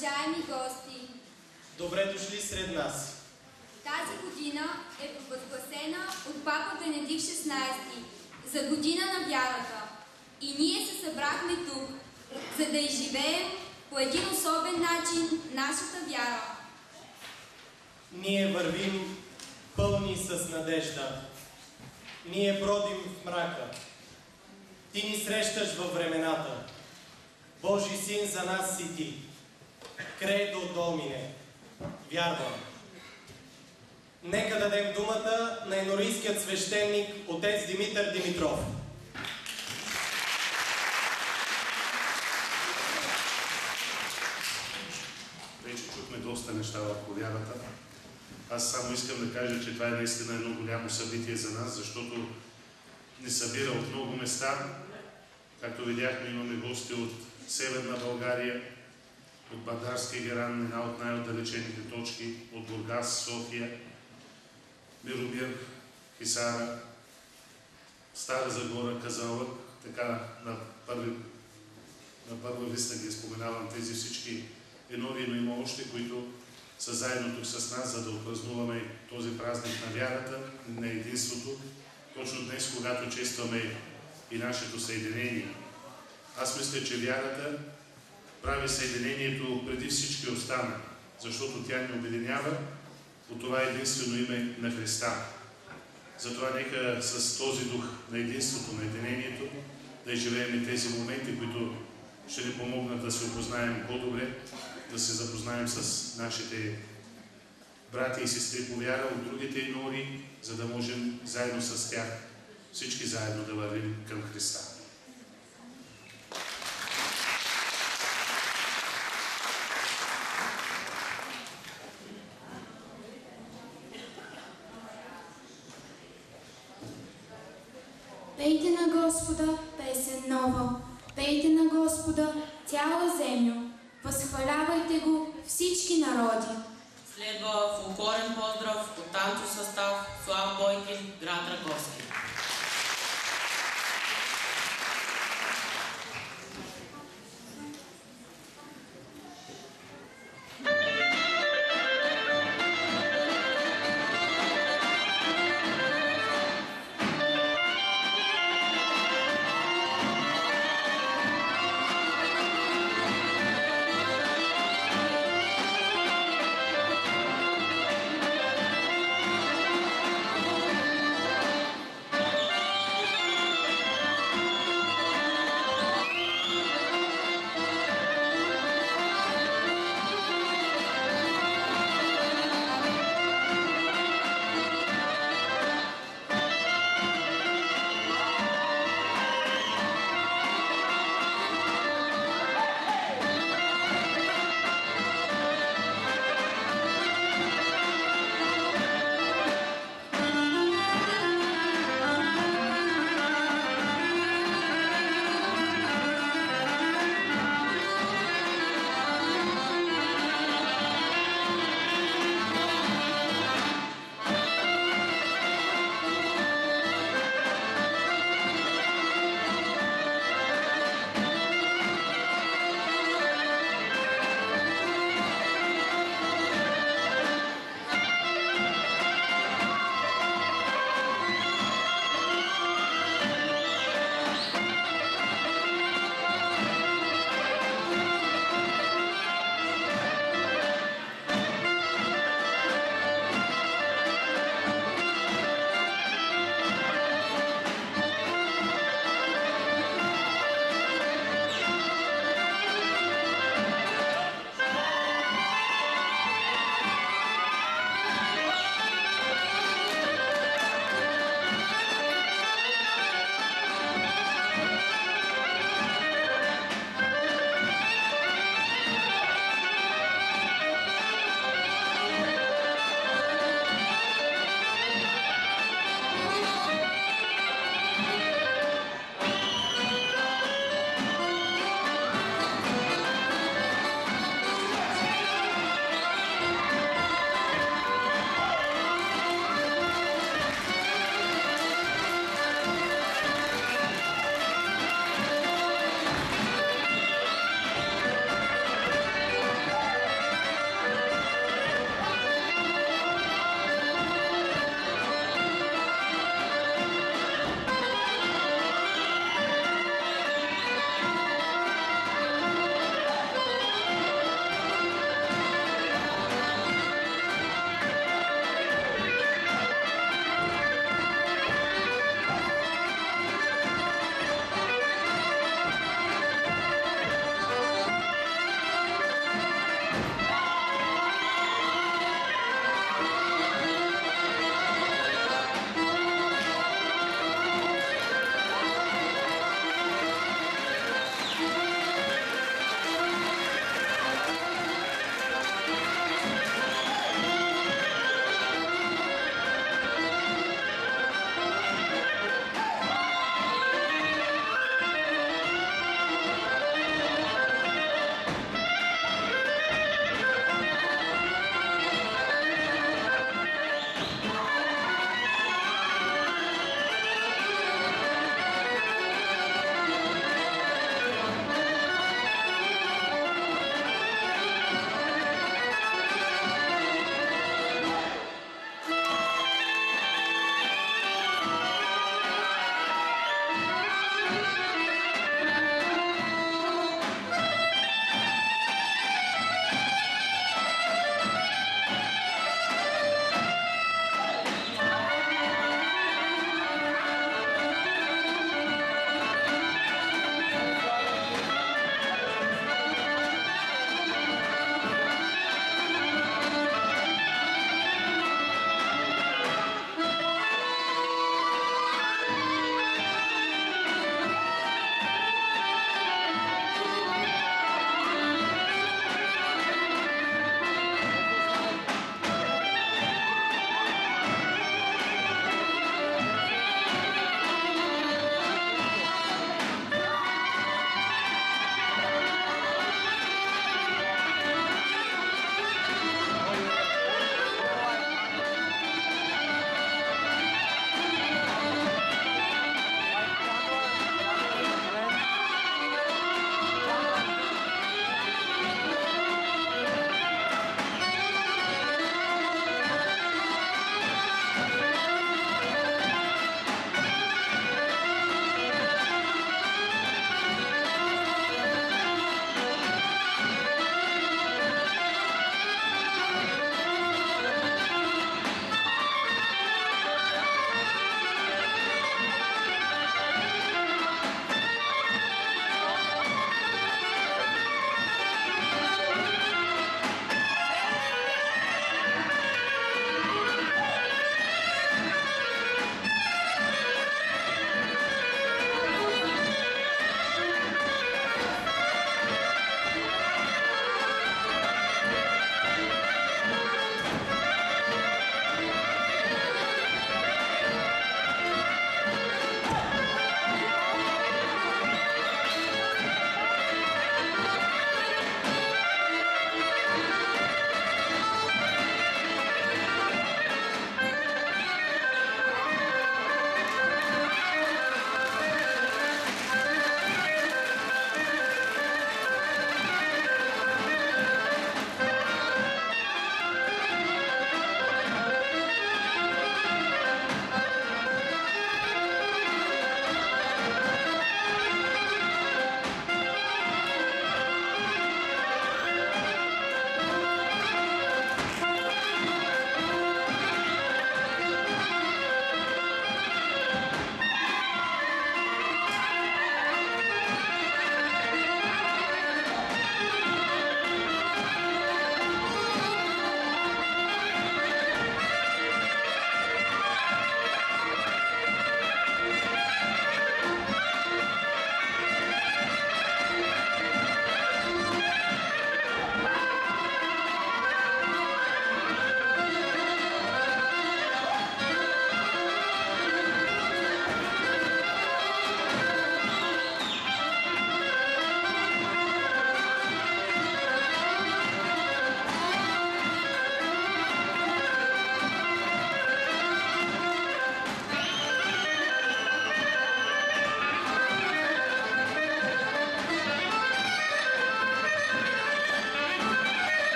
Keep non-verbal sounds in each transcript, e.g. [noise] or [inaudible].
Уважаеми гости, Добре дошли сред нас. тази година е провъзгласена от Папа Бенедикт XVI за година на вярата. И ние се събрахме тук, за да изживеем по един особен начин нашата вяра. Ние вървим пълни с надежда. Ние бродим в мрака. Ти ни срещаш във времената. Божи син за нас си ти. Кредо Домине. Вярвам. Нека дадем думата на енорийският свещеник отец Димитър Димитров. Вече чухме доста неща върху вярата. Аз само искам да кажа, че това е наистина едно голямо събитие за нас, защото ни събира от много места. Както видяхме, имаме гости от Северна България, от Бадарския геран, една от най-отдалечените точки, от Бургас, София, Миромир, Хисара, Стара Загора, Казалък, така на, първи, на първа виста ги споменавам тези всички енови, но има още, които са заедно тук с нас, за да отпразнуваме този празник на вярата, на единството, точно днес, когато честваме и нашето съединение. Аз мисля, че вярата прави съединението преди всички останали, защото тя ни обединява от това единствено име на Христа. Затова нека с този дух на единството, на единението, да изживеем тези моменти, които ще ни помогнат да се опознаем по-добре, да се запознаем с нашите брати и сестри по вяра от другите инори, за да можем заедно с тях, всички заедно да вървим към Христа. Пейте Господа песен нова, пейте на Господа цяла земя, възхвалявайте го всички народи. Следва фолклорен поздрав от танцов състав Слав Бойкин, град Раковски.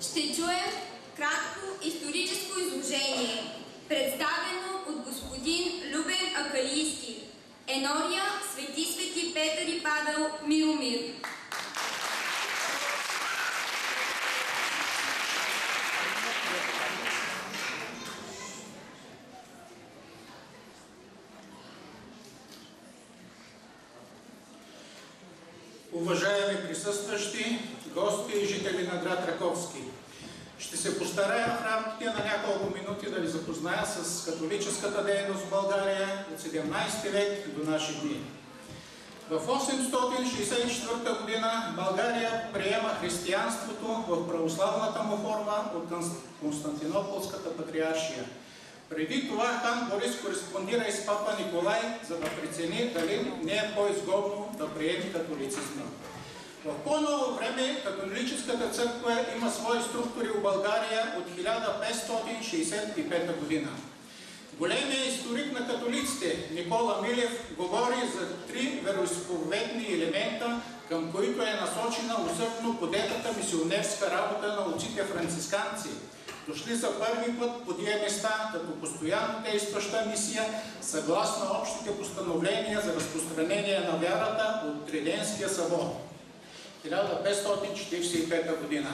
Ще чуем кратко историческо изложение, представено от господин Любен Акалийски, Енория Свети Свети Петър и Павел Миломир. Уважаеми присъстващи, гости и жители на град Раковски, ще се постарая в рамките на няколко минути да ви запозная с католическата дейност в България от 17 век до наши дни. В 864 година България приема християнството в православната му форма от Константинополската патриаршия. Преди това хан Борис кореспондира и с папа Николай, за да прецени дали не е по-изгодно да приеме католицизма. В по-ново време католическата църква има свои структури в България от 1565 година. Големият историк на католиците Никола Милев говори за три вероисповедни елемента, към които е насочена усърдно подетата мисионерска работа на отците францисканци, дошли за първи път по тия места като постоянно действаща мисия, съгласно общите постановления за разпространение на вярата от Триденския събор. 1545 година.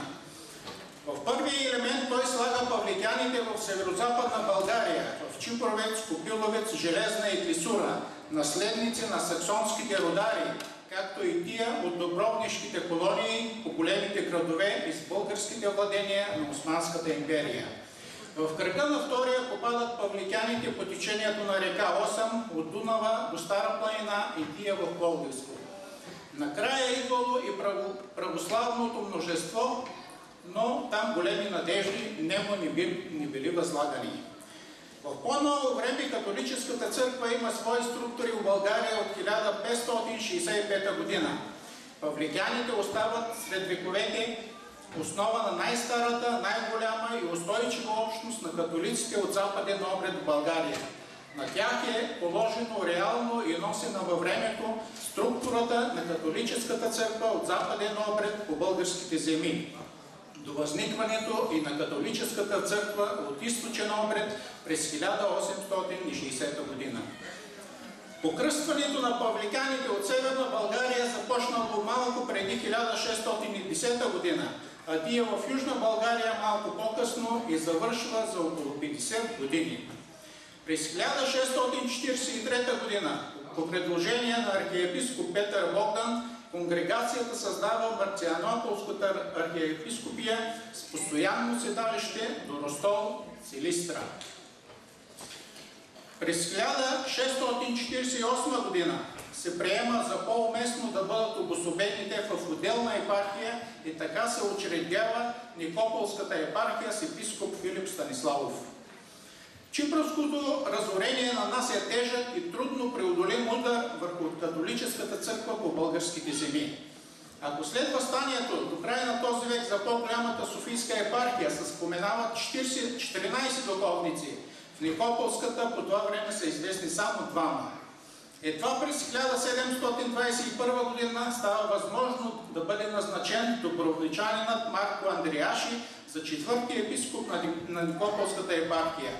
В първия елемент той слага павликяните в северо-западна България, в Чипровец, Копиловец, Железна и Клисура, наследници на саксонските родари, както и тия от добровнишките колонии по големите градове из българските владения на Османската империя. В кръга на втория попадат павликяните по течението на река Осъм, от Дунава до Стара планина и тия в Пловдивско. Накрая е идвало и православното множество, но там големи надежди немо не, би, не били възлагани. В по-ново време католическата църква има свои структури в България от 1565 година. Павликяните остават сред вековете основа на най-старата, най-голяма и устойчива общност на католиците от западен обред в България. На тях е положено реално и носена във времето структурата на католическата църква от западен обред по българските земи до възникването и на католическата църква от източен обред през 1860 година. Покръстването на павликаните от Северна България започнало малко преди 1610 година, а тия в Южна България малко по-късно и завършва за около 50 години. През 1643 година, по предложение на архиепископ Петър Богдан, конгрегацията създава Марцианополската архиепископия с постоянно седалище до Ростол, Силистра. През 1648 година се приема за по-уместно да бъдат обособените в отделна епархия и така се учредява Никополската епархия с епископ Филип Станиславов. Чипровското разорение нанася тежък и трудно преодолим удар върху католическата църква по българските земи. Ако след възстанието до края на този век за по-голямата Софийска епархия се споменават 40, 14 духовници, в Никополската по това време са известни само двама. Едва през 1721 година става възможно да бъде назначен добровничанинът Марко Андриаши за четвърти епископ на Никополската епархия.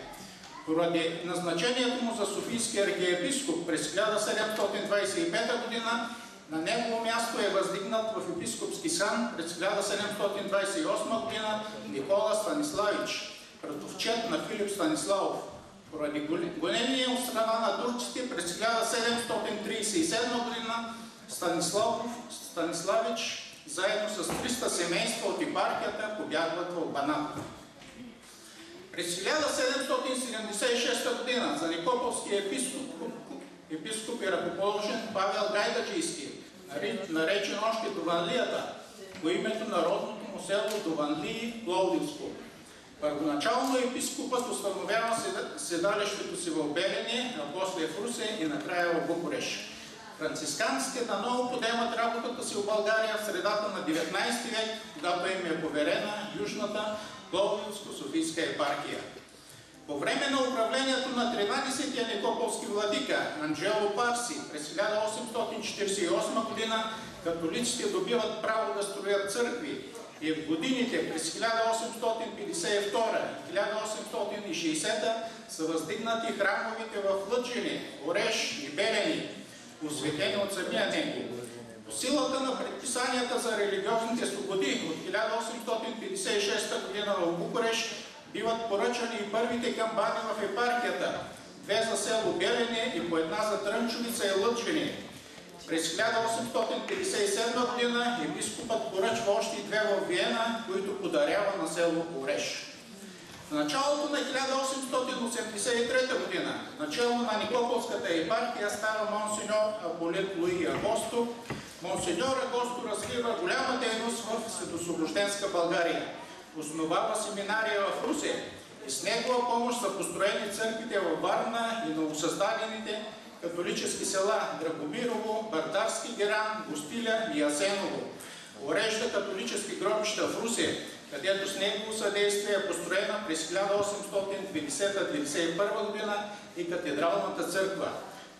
Поради назначението му за Софийски архиепископ през 1725 година, на негово място е въздигнат в епископски сан през 1728 година Никола Станиславич, братовчет на Филип Станиславов. Поради гонение от страна на турците през 1737 година Станислав, Станиславич заедно с 300 семейства от епархията побягват в Банат. През 1776 година за Никополския епископ, епископ е ръкоположен Павел Гайдаджийски, наречен още Дованлията, по името на родното му село Дованлии, Пловдивско. Първоначално епископът установява седалището си в Белене, а после в Русе и накрая в Букуреш. Францисканците наново подемат работата си в България в средата на 19 век, когато им е поверена Южната Пловдивско-Софийска епархия. По време на управлението на 13-тия Никополски владика Анджело Парси през 1848 година католиците добиват право да строят църкви и в годините през 1852 и 1860 са въздигнати храмовите в Лъчени, Ореш и Белени, посветени от самия него. Силата на предписанията за религиозните свободи от 1856 година в Букуреш биват поръчани и първите камбани в епархията, две за село Белене и по една за Трънчовица и Лъчени. През 1857 година епископът поръчва още две в Виена, които подарява на село Ореш. В началото на 1883 година, начало на Никополската епархия става монсеньор Аполит Луи Агосто. Монсеньор Агосто развива голяма дейност в Светосвобожденска България. Основава семинария в Русе и с негова помощ са построени църквите във Варна и новосъздадените католически села Драгомирово, Бартарски Геран, Гостиля и Асеново. Урежда католически гробища в Русе, където с негово съдействие е построена през 1890-1991 година и катедралната църква.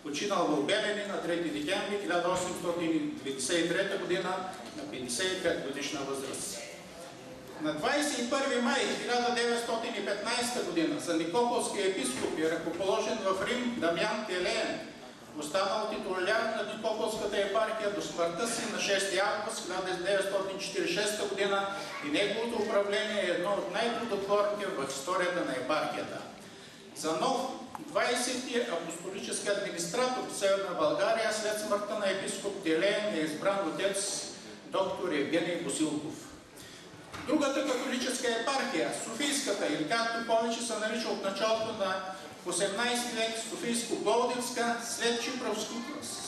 Починал в Белени на 3 декември 1893 година на 55 годишна възраст. На 21 май 1915 година за Никополския епископ е ръкоположен в Рим Дамян Телеен, останал титуляр на Никополската епархия до смъртта си на 6 август 1946 година и неговото управление е едно от най-плодотворните в историята на епархията. За нов 20-ти апостолически администратор в Северна България след смъртта на епископ Телеен е избран отец доктор Евгений Босилков. Другата католическа епархия, Софийската, или както повече се нарича от началото на 18 век Софийско-Пловдивска, след,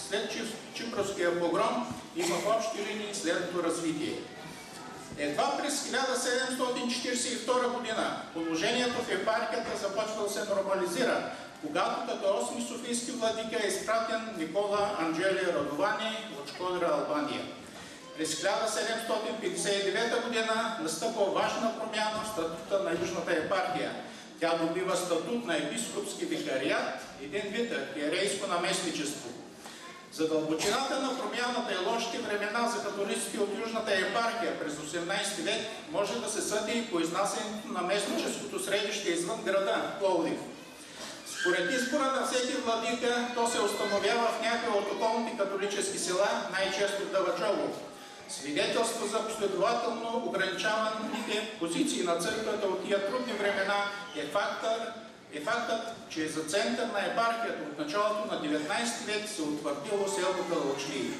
след Чипровския погром има в общи линии следното развитие. Едва през 1742 година положението в епархията започва да се нормализира, когато като 8 софийски владика е изпратен Никола Анджели Радовани от Шкодра, Албания. През 1759 година настъпва важна промяна в статута на Южната епархия. Тя добива статут на епископски викариат, един вид архиерейско наместничество. За дълбочината на промяната и лошите времена за католиците от Южната епархия през 18 век може да се съди и по изнасянето на местническото средище извън града Пловдив. Според избора на всеки владика, то се установява в някои от околните католически села, най-често в Давачово. Свидетелство за последователно ограничаваните позиции на църквата от тия трудни времена е фактът, е фактът, че за център на епархията от началото на 19 век се утвърдило селото Лъчлии.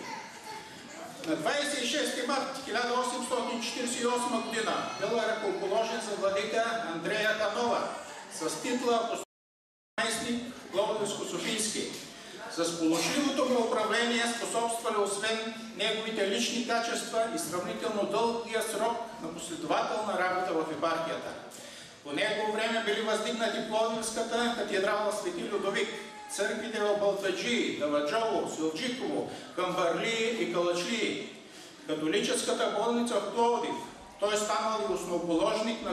На 26 март 1848 година бил е ръкоположен за владика Андрея Канова с титла апостолник Пловдивско-Софийски. За сполучливото му управление способствали освен неговите лични качества и сравнително дългия срок на последователна работа в епархията. По негово време били въздигнати Пловдивската катедрала Свети Людовик, църквите в Балтаджи, Даваджово, Силджиково, Камбарли и Калачли, католическата болница в Пловдив. Той станал и основоположник на,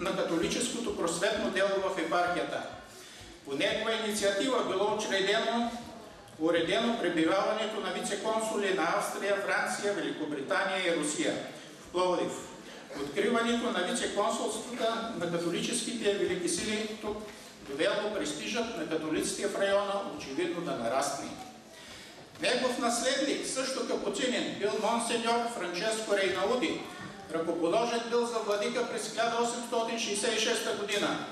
на католическото просветно дело в епархията. По негова инициатива било учредено уредено пребиваването на вице-консули на Австрия, Франция, Великобритания и Русия в Пловдив. Откриването на вице-консулствата на католическите велики сили тук довело престижът на католиците в района очевидно да нарасне. Негов наследник, също капуцинин, бил монсеньор Франческо Рейнауди, ръкоположен бил за владика през 1866 година.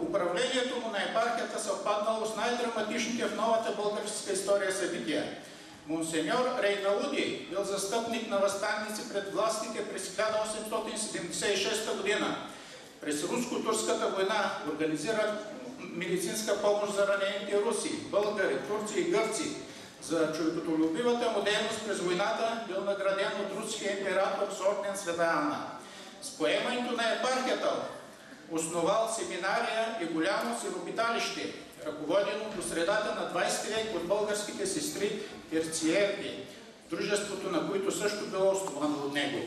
управлението му на епархията съвпаднало с най-драматичните в новата българска история събития. Монсеньор Рейналуди бил застъпник на възстанници пред властите през 1876 година. През руско-турската война организира медицинска помощ за ранените руси, българи, турци и гърци. За човекотолюбивата му дейност през войната бил награден от руския император с орден Света Анна. С поемането на епархията основал семинария и голямо сиропиталище, ръководено до средата на 20 век от българските сестри терциерки, дружеството на които също било основано от него.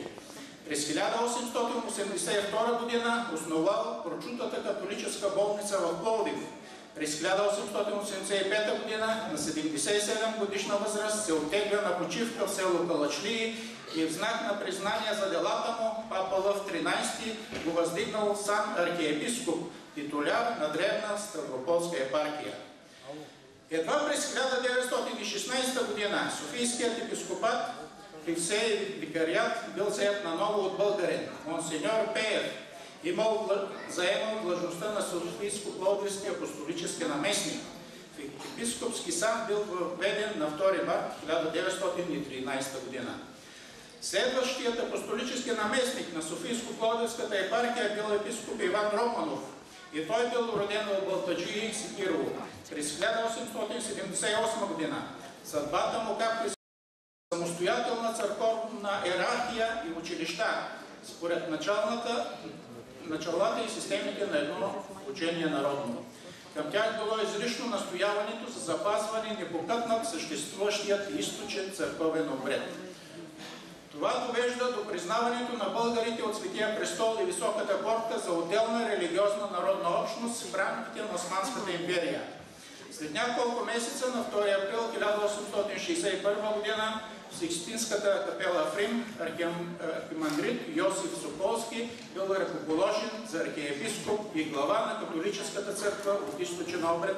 През 1882 година основал прочутата католическа болница в Пловдив. През 1885 година на 77 годишна възраст се оттегля на почивка в село Калачлии и в знак на признание за делата му Папа Лъв 13 го въздигнал сам архиепископ, титуляр на древна Ставрополска епархия. Едва през 1916 година Софийският епископат при всей викариат бил взет наново от българин, монсеньор Пеев, имал, заемал длъжността на Софийско-Пловдивски апостолически наместник. Епископски сан бил введен на 2 март 1913 година. Следващият апостолически наместник на Софийско-Пловдивската епархия бил епископ Иван Романов и той бил роден в Балтаджи Сикирово през 1878 година. Съдбата му, както и самостоятелна църковна иерархия и училища, според началната, началата и системите на едно учение народно. Към тях било изрично настояването за запазване непокътнат съществуващият източен църковен обред. Това довежда до признаването на българите от Светия престол и Високата порта за отделна религиозна народна общност в рамките на Османската империя. След няколко месеца, на 2 април 1861 година, в Сикстинската капела в Рим, архимандрит Йосиф Сополски бил ръкоположен за архиепископ и глава на католическата църква от източен обред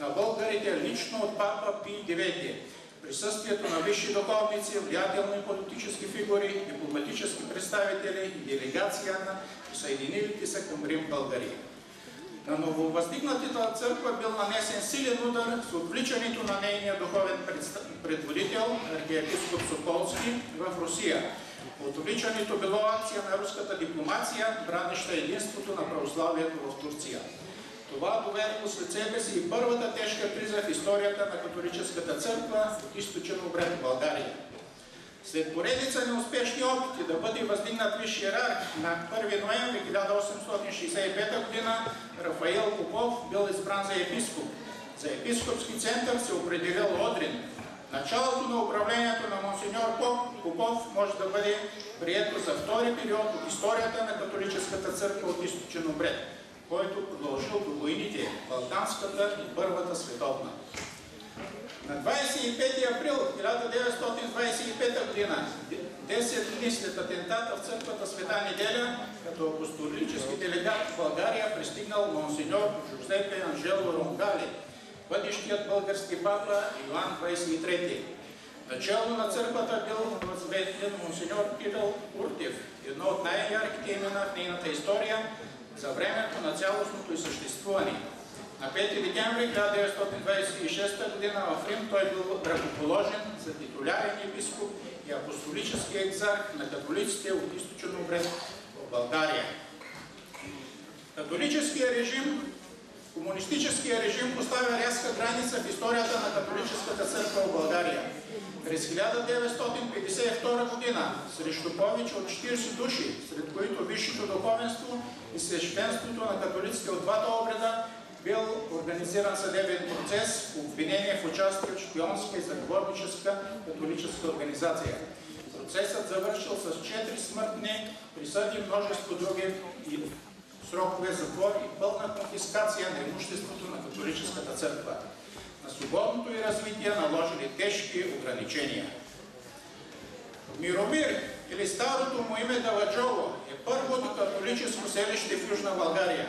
на българите лично от папа Пи IX присъствието на висши духовници, влиятелни политически фигури, дипломатически представители и делегация на присъединилите се към Рим българи. На нововъздигнатата църква бил нанесен силен удар с отвличането на нейния духовен предводител, архиепископ Соколски, в Русия. Отвличането било акция на руската дипломация, бранеща единството на православието в Турция. Това доведе след себе си и първата тежка криза в историята на католическата църква от източен обред в България. След поредица неуспешни опити да бъде въздигнат висш иерарх на 1 ноември 1865 г. Рафаил Попов бил избран за епископ. За епископски център се определил Одрин. Началото на управлението на монсеньор Попов може да бъде прието за втори период от историята на католическата църква от източен обред който продължил до войните Балканската и Първата световна. На 25 април 1925 година, 10 дни след атентата в църквата Света Неделя, като апостолически делегат в България пристигнал монсеньор Жозепе Анжело Ронгали, бъдещият български папа Иоанн 23. Начало на църквата бил възведен монсеньор Кирил Куртев, едно от най-ярките имена в нейната история, за времето на цялостното и съществуване. На 5 декември 1926 г. в Рим той бил ръкоположен за титулярен епископ и апостолически екзарх на католиците от източен обред в България. Католическия режим, комунистическия режим поставя рязка граница в историята на католическата църква в България. През 1952 година срещу повече от 40 души, сред които висшето духовенство и свещенството на католиците от двата обреда, бил организиран съдебен процес по обвинение в участие в шпионска и заговорническа католическа организация. Процесът завършил с 4 смъртни присъди, множество други и срокове затвор и пълна конфискация на имуществото на католическата църква на свободното и развитие наложили тежки ограничения. Миромир или старото му име Даладжово е първото католическо селище в Южна България.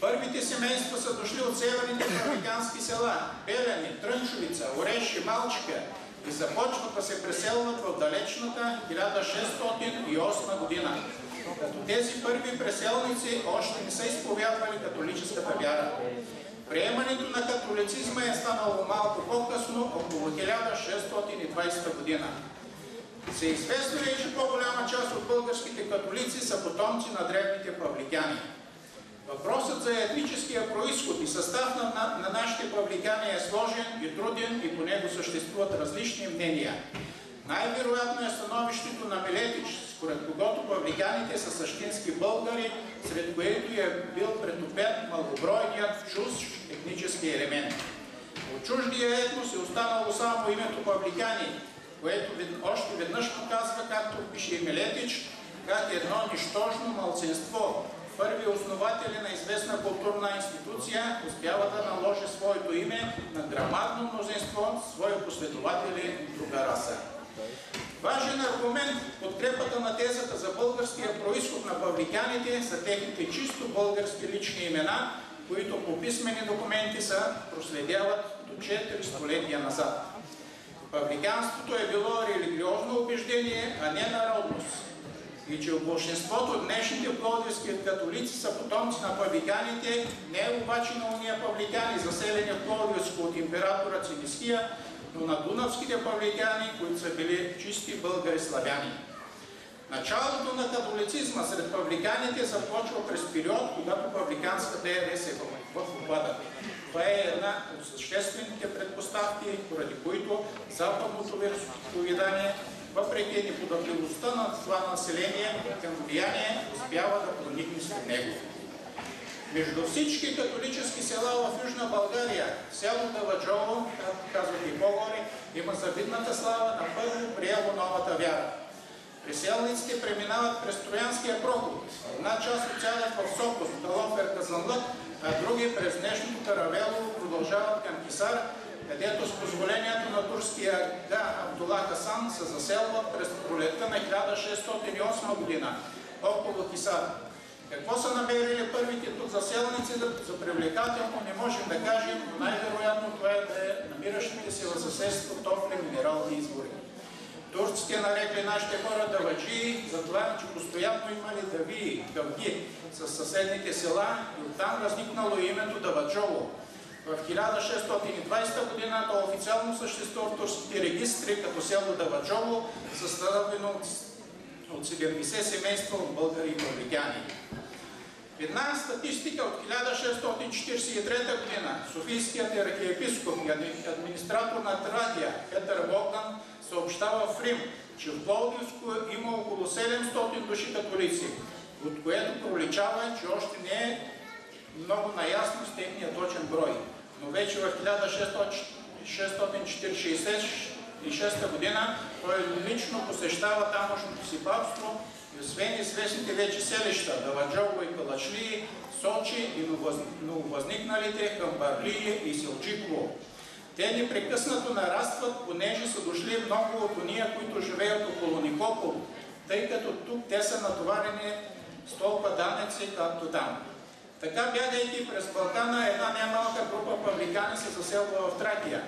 Първите семейства са дошли от северните африкански села Беляни, Трънчовица, Ореш и Малчика и започват да се преселват в далечната 1608 година. като тези първи преселници още не са изповядвали католическата вяра. Приемането на католицизма е станало малко по-късно, около 1620 година. Всеизвестно е, че по-голяма част от българските католици са потомци на древните павликяни. Въпросът за етническия происход и състав на, на, на нашите павликяни е сложен и труден и по него съществуват различни мнения. Най-вероятно е становището на Милетич, според когото павликяните са същински българи, сред които е бил претопен малобройният чужд етнически елемент. От чуждия етнос е останало само името павликяни, което още веднъж показва, както пише Милетич, как едно нищожно малцинство, първи основатели на известна културна институция, успява да наложи своето име на грамадно мнозинство свои последователи от друга раса. Важен аргумент в подкрепата на тезата за българския происход на павликяните са техните чисто български лични имена, които по писмени документи са проследяват до 4 столетия назад. Павликянството е било религиозно убеждение, а не народност. И че большинството днешните плодивски католици са потомци на павликяните, не обаче на уния павликяни, заселени в Пловдивско от императора Цимиския, но на дунавските павликяни, които са били чисти българи славяни. Началото на католицизма сред павликаните започва през период, когато павликанската ера е в упадък. Това е една от съществените предпоставки, поради които западното вероисповедание, въпреки неподатливостта на това население към влияние, успява да проникне след него. Между всички католически села в Южна България, село Даваджово, както казват и по-горе, има завидната слава на първо приело новата вяра. Преселниците преминават през Троянския проход. Една част отсядат в Сокос, Талофер, Казанлък, а други през днешното Каравелово продължават към Кисар, където с позволението на турския га Абдула Хасан се заселват през пролетта на 1608 година около Кисар. Какво са намерили първите тук заселници за привлекателно не можем да кажем, но най-вероятно това е да е намиращите се в съседство топли минерални извори. Турците нарекли нашите хора даваджии, затова, че постоянно имали давии, гъвги с съседните села и оттам възникнало името Даваджово. В 1620 година то официално съществува в турските регистри като село Даваджово, съставено от 70 семейства от българи и павликяни. Една статистика от 1643 година Софийският архиепископ и администратор на Традия Петър Богдан съобщава в Рим, че в Пловдивско има около 700 души католици, от което проличава, че още не е много наясно с техния точен брой. Но вече в 1646 година той лично посещава тамошното си бабство и освен известните вече селища Даваджово и Калашли, Сочи и нововъзникналите Хамбарлии и Силчиково. Те непрекъснато нарастват, понеже са дошли много от уния, които живеят около Никопол, тъй като тук те са натоварени с толкова данъци, както там. Така, бягайки през Балкана, една немалка група павликани се заселва в Тракия.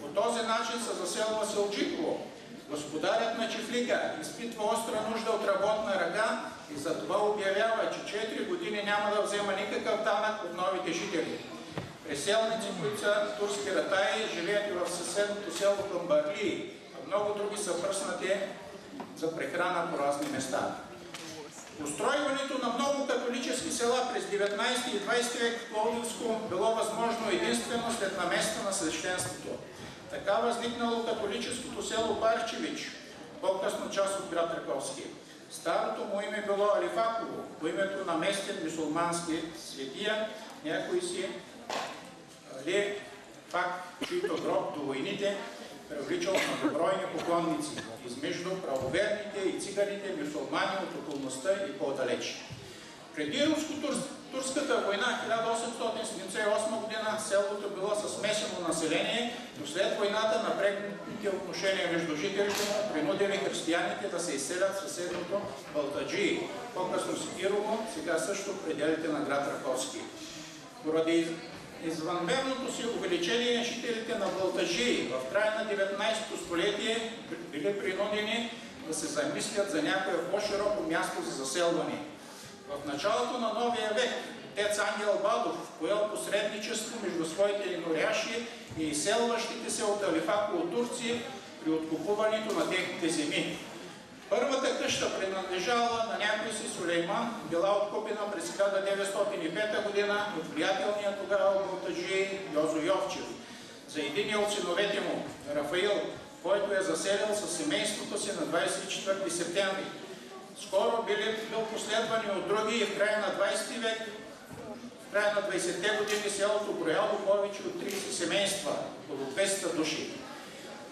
По този начин се заселва Селчиково. Господарят на Чифлика изпитва остра нужда от работна ръка и затова обявява, че 4 години няма да взема никакъв данък от новите жители. Преселници, които са турски ратаи, живеят и в съседното село Камбарли, а много други са пръснати за прехрана по разни места. Устройването на много католически села през 19 и 20 век в Пловдивско било възможно единствено след наместа на свещенството. Така възникнало католическото село Барчевич, по-късно част от град Раковски. Старото му име било Алифаково, по името на местен мусулмански светия, някой си ли факт, чийто гроб до войните привличал многобройни поклонници измежду правоверните и циганите, мюсулмани от околността и по-далеч. Преди руско-турската война 1878 година селото било със смесено население, но след войната напрегнатите отношения между жителите му принудили християните да се изселят в съседното Балтаджии, по-късно Сикирово, сега също пределите на град Раковски. Поради извънмерното си увеличение жителите на Балтажи в края на 19 столетие били принудени да се замислят за някое по-широко място за заселване. В началото на новия век отец Ангел Бадов поел посредничество между своите иноряши и изселващите се от Алифако от турци при откупуването на техните земи. Първата къща принадлежала на някой си Сулейман, била откупена през 1905 година от влиятелния тогава балтаджи Йозо Йовчев. За единия от синовете му, Рафаил, който е заселил със семейството си на 24 септември. Скоро били бил последвани от други и в края на 20 век, в края на 20-те години селото брояло повече от 30 семейства, около 200 души.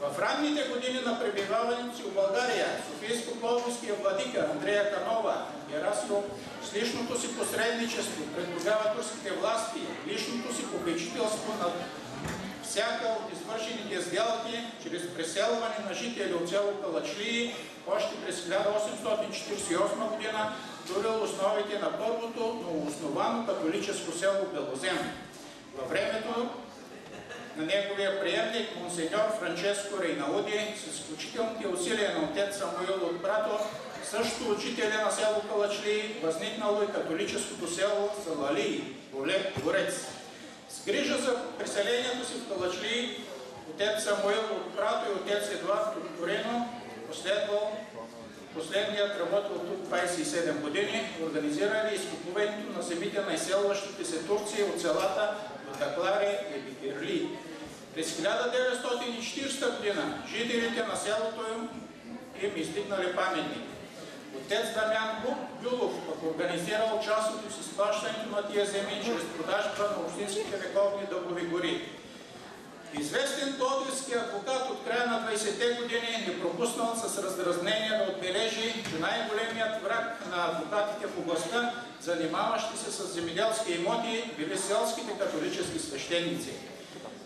В ранните години на пребиваването си в България, Софийско-Пловдивския владика Андрея Канова, Герасио, с личното си посредничество пред тогава турските власти, личното си попечителство над всяка от извършените сделки чрез преселване на жители от село Калачлии, още през 1848 година турил основите на първото новооосновано католическо село Белозем. Във времето на неговия приемник монсеньор Франческо Рейнауди с изключителните усилия на отец Самуил от Прато, също учителя на село Калачли, възникнало и католическото село Салали, Олег Горец. Грижа за преселението си в Калачли, отец Самуил от Прато и отец Едуард от Торино, последвал Последният работил тук 27 години, организирали изкупуването на земите на изселващите се турци от селата Такларе и Бикерли. През 1940 година жителите на селото им, им издигнали паметник. Отец Дамян Бюлов пък организирал част от изплащането на тия земи чрез продажба на общинските вековни дългови гори. Известен плодивски адвокат от края на 20-те години е пропуснал с раздразнение да отбележи, че най-големият враг на адвокатите в областта, занимаващи се с земеделски имоти, били селските католически свещеници.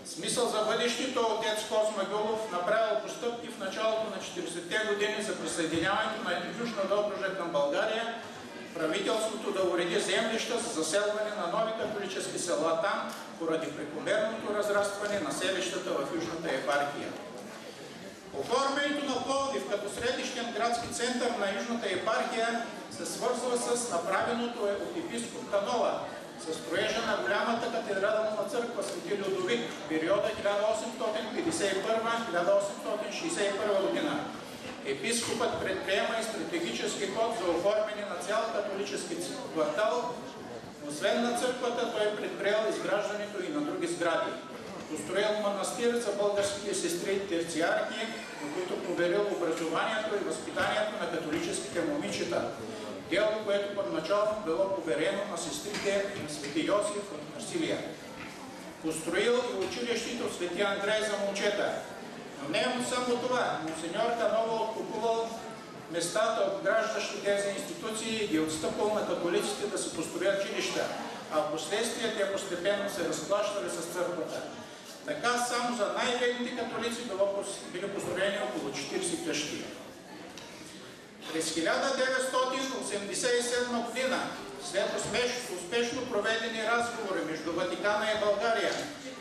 Смисъл за бъдещето отец Козма Гълов направил постъпки в началото на 40-те години за присъединяването на Южна Добружа към България, правителството да уреди землища за заселване на нови католически села там, поради прекомерното разрастване на селищата в Южната епархия. Оформянето на Пловдив като средищен градски център на Южната епархия се свързва с направеното е от епископ Канова, строежа на голямата катедрална църква Свети Людовик в периода 1851-1861 година. Епископът предприема и стратегически ход за оформяне на цял католически квартал. Освен на църквата, той предприел изграждането и на други сгради. Построил манастир за българските сестри терциарки, на които поверил образованието и възпитанието на католическите момичета. Дело, което първоначално било поверено на сестрите Свети Йосиф от Марсилия. Построил и училището Свети Андрей за момчета, но не е само това. Монсеньор Канова откупувал местата, обграждащи тези институции и ги отстъпвал на католиците да се построят жилища, а в последствие те постепенно се разплащали с църквата. Така само за най-бедните католици били построени около 40 къщи. През 1987 година, след успешно проведени разговори между Ватикана и България,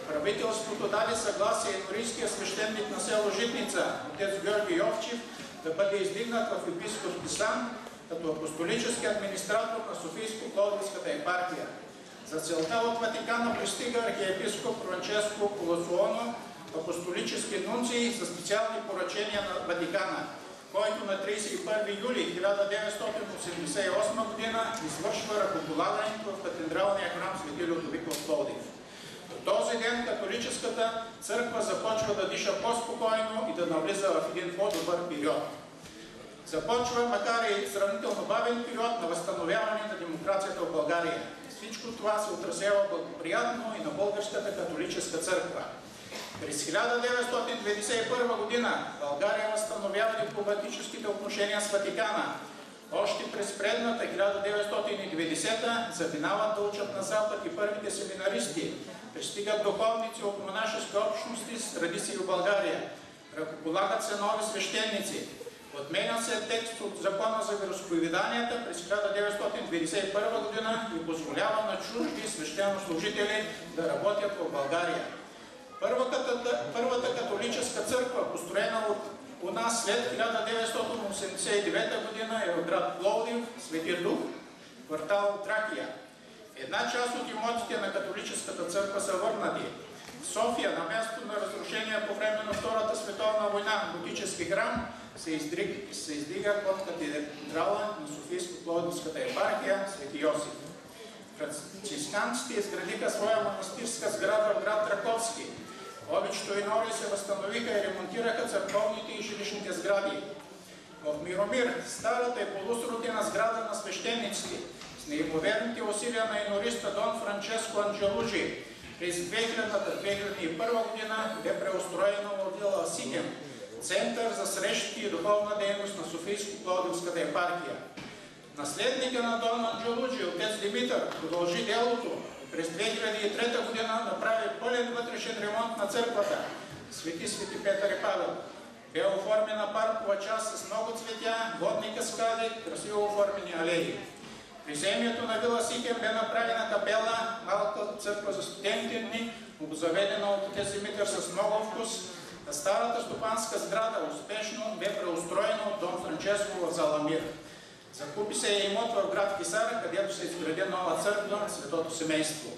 правителството даде съгласие еврейския свещеник на село Житница, отец Георги Йовчев, да бъде издигнат в епископ сан като апостолически администратор на Софийско-Пловдивската епархия. За целта от Ватикана пристига архиепископ Франческо Коласуоно, апостолически нунций за специални поръчения на Ватикана, който на 31 юли 1988 година извършва ръкополагането в катедралния храм Свети Людовик в Пловдив. До този ден католическата църква започва да диша по-спокойно и да навлиза в един по-добър период. Започва, макар и сравнително бавен период на възстановяване на демокрацията в България. Всичко това се отразява благоприятно и на българската католическа църква. През 1991 година България възстановява дипломатическите отношения с Ватикана. Още през предната 1990 заминават да учат на Запад и първите семинаристи. Пристигат духовници от монашески общности с традиции в България. Ръкополагат се нови свещеници. Отменя се текст от Закона за вероисповеданията през 1991 година и позволява на чужди свещенослужители да работят в България. Първата, първата католическа църква, построена от у нас след 1989 година е в град Пловдив, Свети Дух, квартал Тракия. Една част от имотите на католическата църква са върнати. В София, на място на разрушение по време на Втората световна война, готически храм се, издриг, се издига под катедрала на Софийско-Пловдивската епархия Свети Йосиф. Францисканците изградиха своя монастирска сграда в град Раковски. Повечето инори се възстановиха и ремонтираха църковните и жилищните сгради. В Миромир, старата е полусрутена сграда на свещениците, с неимоверните усилия на инориста Дон Франческо Анджелужи, през 2000-2001 година бе преустроена в Вила Синем, център за срещи и духовна дейност на Софийско-Плодивската епархия. Наследника на Дон Анджелуджи, отец Димитър, продължи делото и през 2003 година направи пълен вътрешен ремонт на църквата Свети Свети Петър и Павел. Бе оформена паркова част с много цветя, водни каскади, красиво оформени алеи. Приземието на Вила Сихем бе направена капела, малка църква за студентите дни, обзаведена от отец Димитър с много вкус, старата стопанска сграда успешно бе преустроена от Дон Франческо в Заламир. Закупи се имот в град Кисара, където се изгради нова църква на Светото семейство.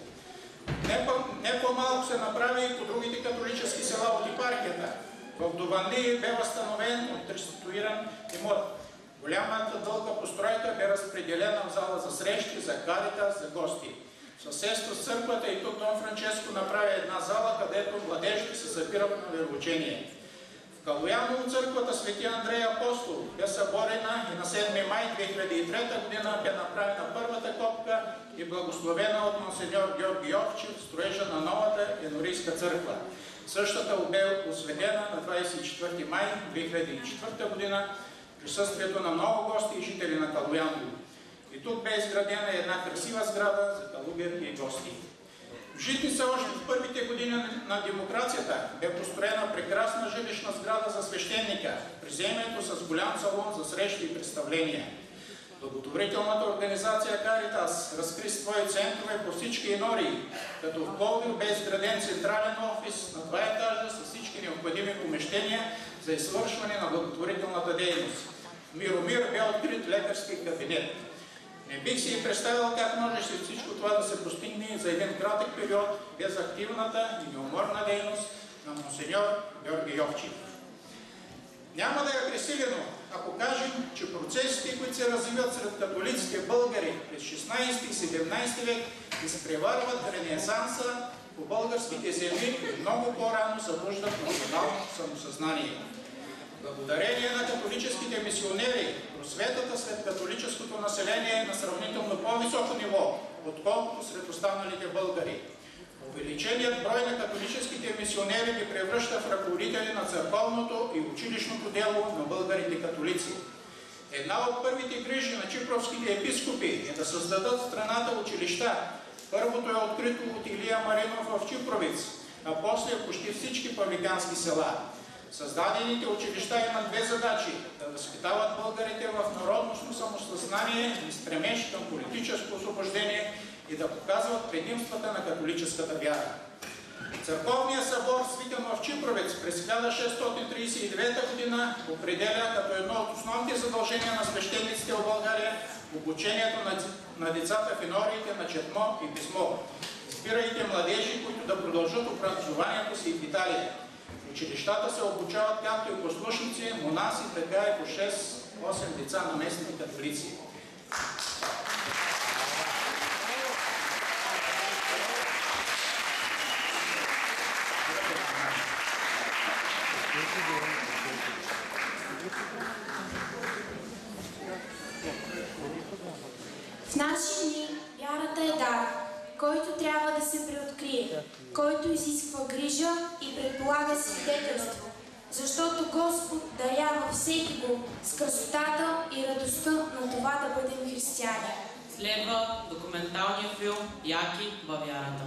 Не по-малко се направи и по другите католически села от епархията. В Дованли бе възстановен от реституиран имот. Голямата дълга постройка бе разпределена в зала за срещи, за карита, за гости. В съседство с църквата и тук Дон Франческо направи една зала, където младежите се събират на вероучение. В Калуяново църквата Свети Андрей Апостол бе съборена и на 7 май 2003 година бе направена първата копка и благословена от монсеньор Георги Йовчев строежа на новата енорийска църква. Същата бе осветена на 24 май 2004 година присъствието на много гости и жители на Калуяново. И тук бе изградена една красива сграда за калугерки и гости. Житница още в първите години на демокрацията бе построена прекрасна жилищна сграда за свещеника, приземието с голям салон за срещи и представления. Благотворителната организация Каритас разкри свои центрове по всички инории, като в Пловдив бе изграден централен офис на два етажа с всички необходими помещения за извършване на благотворителната дейност. Миромир бе открит лекарски кабинет. Не бих си представил как можеше всичко това да се постигне за един кратък период без активната и неуморна дейност на монсеньор Георги Йовчев. Няма да е пресилено, ако кажем, че процесите, които се развиват сред католиците българи през 16 и 17 век, изпреварват ренесанса по българските земли и много по-рано събуждат национално самосъзнание. Благодарение на католическите мисионери, просветата сред католическото население е на сравнително по-високо ниво, отколкото сред останалите българи. Увеличеният брой на католическите мисионери ги превръща в ръководители на църковното и училищното дело на българите католици. Една от първите грижи на чипровските епископи е да създадат в страната училища. Първото е открито от Илия Маринов в Чипровиц, а после почти всички павликански села. Създадените училища имат две задачи – да възпитават българите в народностно самосъзнание и стремеж към политическо освобождение и да показват предимствата на католическата вяра. Църковният събор, свикан в Чипровец през 1639 година, определя като едно от основните задължения на свещениците в България обучението на, на децата в инориите на четмо и писмо, избирайте младежи, които да продължат образованието си в Италия. Училищата се обучават както и послушници, монаси, така и по 6-8 деца на местни католици. В наши дни вярата е дар, който трябва да се преоткрие, който изисква грижа предполага свидетелство, защото Господ дарява всеки го с красотата и радостта на това да бъдем християни. Следва документалния филм Яки във вярата.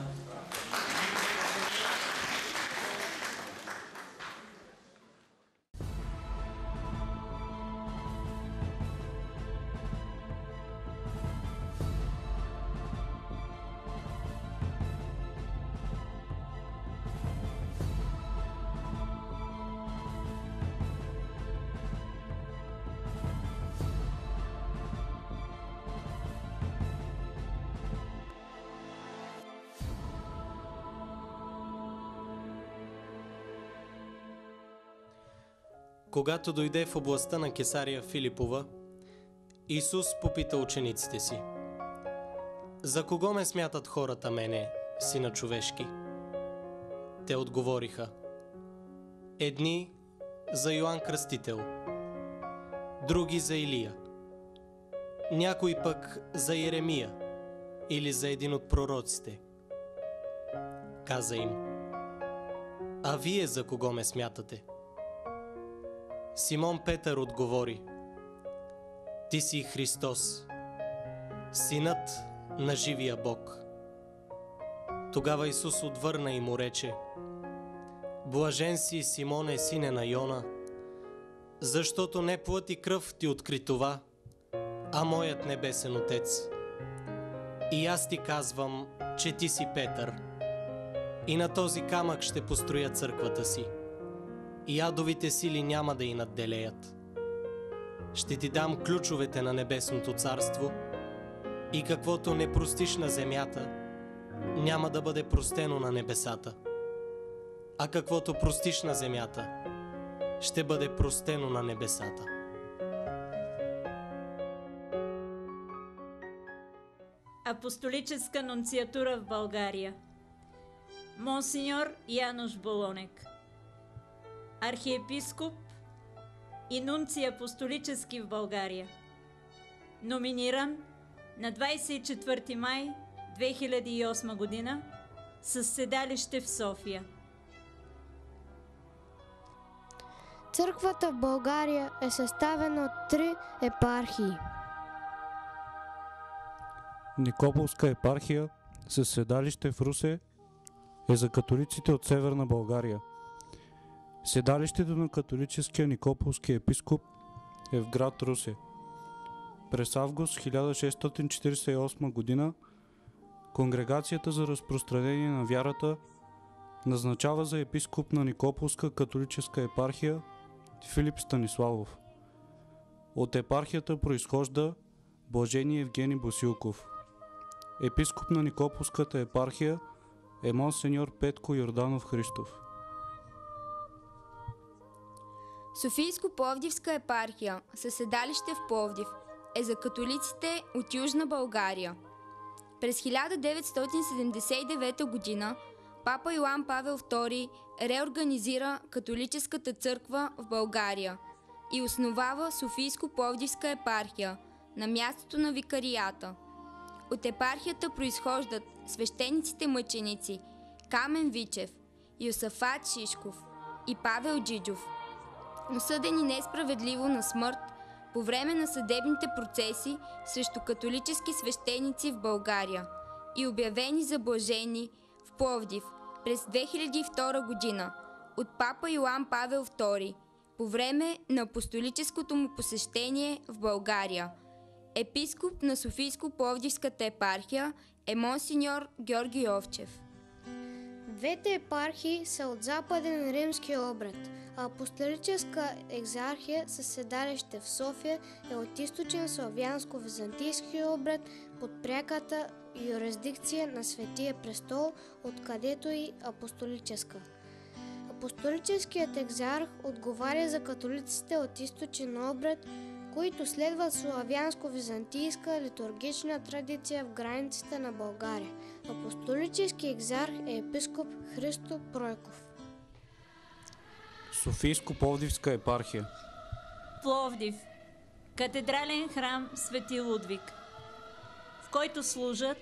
Когато дойде в областта на Кесария Филипова, Исус попита учениците си За кого ме смятат хората мене, сина човешки? Те отговориха Едни за Йоанн Кръстител, други за Илия, някой пък за Еремия или за един от пророците. Каза им А вие за кого ме смятате? Симон Петър отговори Ти си Христос, Синът на живия Бог. Тогава Исус отвърна и му рече Блажен си, Симоне, сине на Йона, защото не плът и кръв ти откри това, а моят небесен Отец. И аз ти казвам, че ти си Петър, и на този камък ще построя църквата си – и ядовите сили няма да й надделеят. Ще ти дам ключовете на небесното царство и каквото не простиш на земята, няма да бъде простено на небесата. А каквото простиш на земята, ще бъде простено на небесата. Апостолическа нунциатура в България Монсеньор Януш Болонек архиепископ и нунци апостолически в България. Номиниран на 24 май 2008 година с седалище в София. Църквата в България е съставена от три епархии. Никополска епархия със седалище в Русе е за католиците от Северна България – Седалището на католическия Никополски епископ е в град Русе. През август 1648 г. Конгрегацията за разпространение на вярата назначава за епископ на Никополска католическа епархия Филип Станиславов. От епархията произхожда Блажени Евгений Босилков. Епископ на Никополската епархия е монсеньор Петко Йорданов Христов. Софийско-Пловдивска епархия със седалище в Пловдив е за католиците от Южна България. През 1979 г. папа Йоан Павел II реорганизира католическата църква в България и основава Софийско-Пловдивска епархия на мястото на викарията. От епархията произхождат свещениците мъченици Камен Вичев, Йосафат Шишков и Павел Джиджов – осъдени несправедливо на смърт по време на съдебните процеси срещу католически свещеници в България и обявени за блажени в Пловдив през 2002 година от папа Йоан Павел II по време на апостолическото му посещение в България. Епископ на Софийско-Пловдивската епархия е монсеньор Георги Овчев. Двете епархии са от западен римски обред – Апостолическа екзархия със седалище в София е от източен славянско-византийски обред под пряката юрисдикция на Светия престол, откъдето и апостолическа. Апостолическият екзарх отговаря за католиците от източен обред, които следват славянско-византийска литургична традиция в границите на България. Апостолически екзарх е епископ Христо Пройков. Софийско-Пловдивска епархия. Пловдив. Катедрален храм Свети Лудвик, в който служат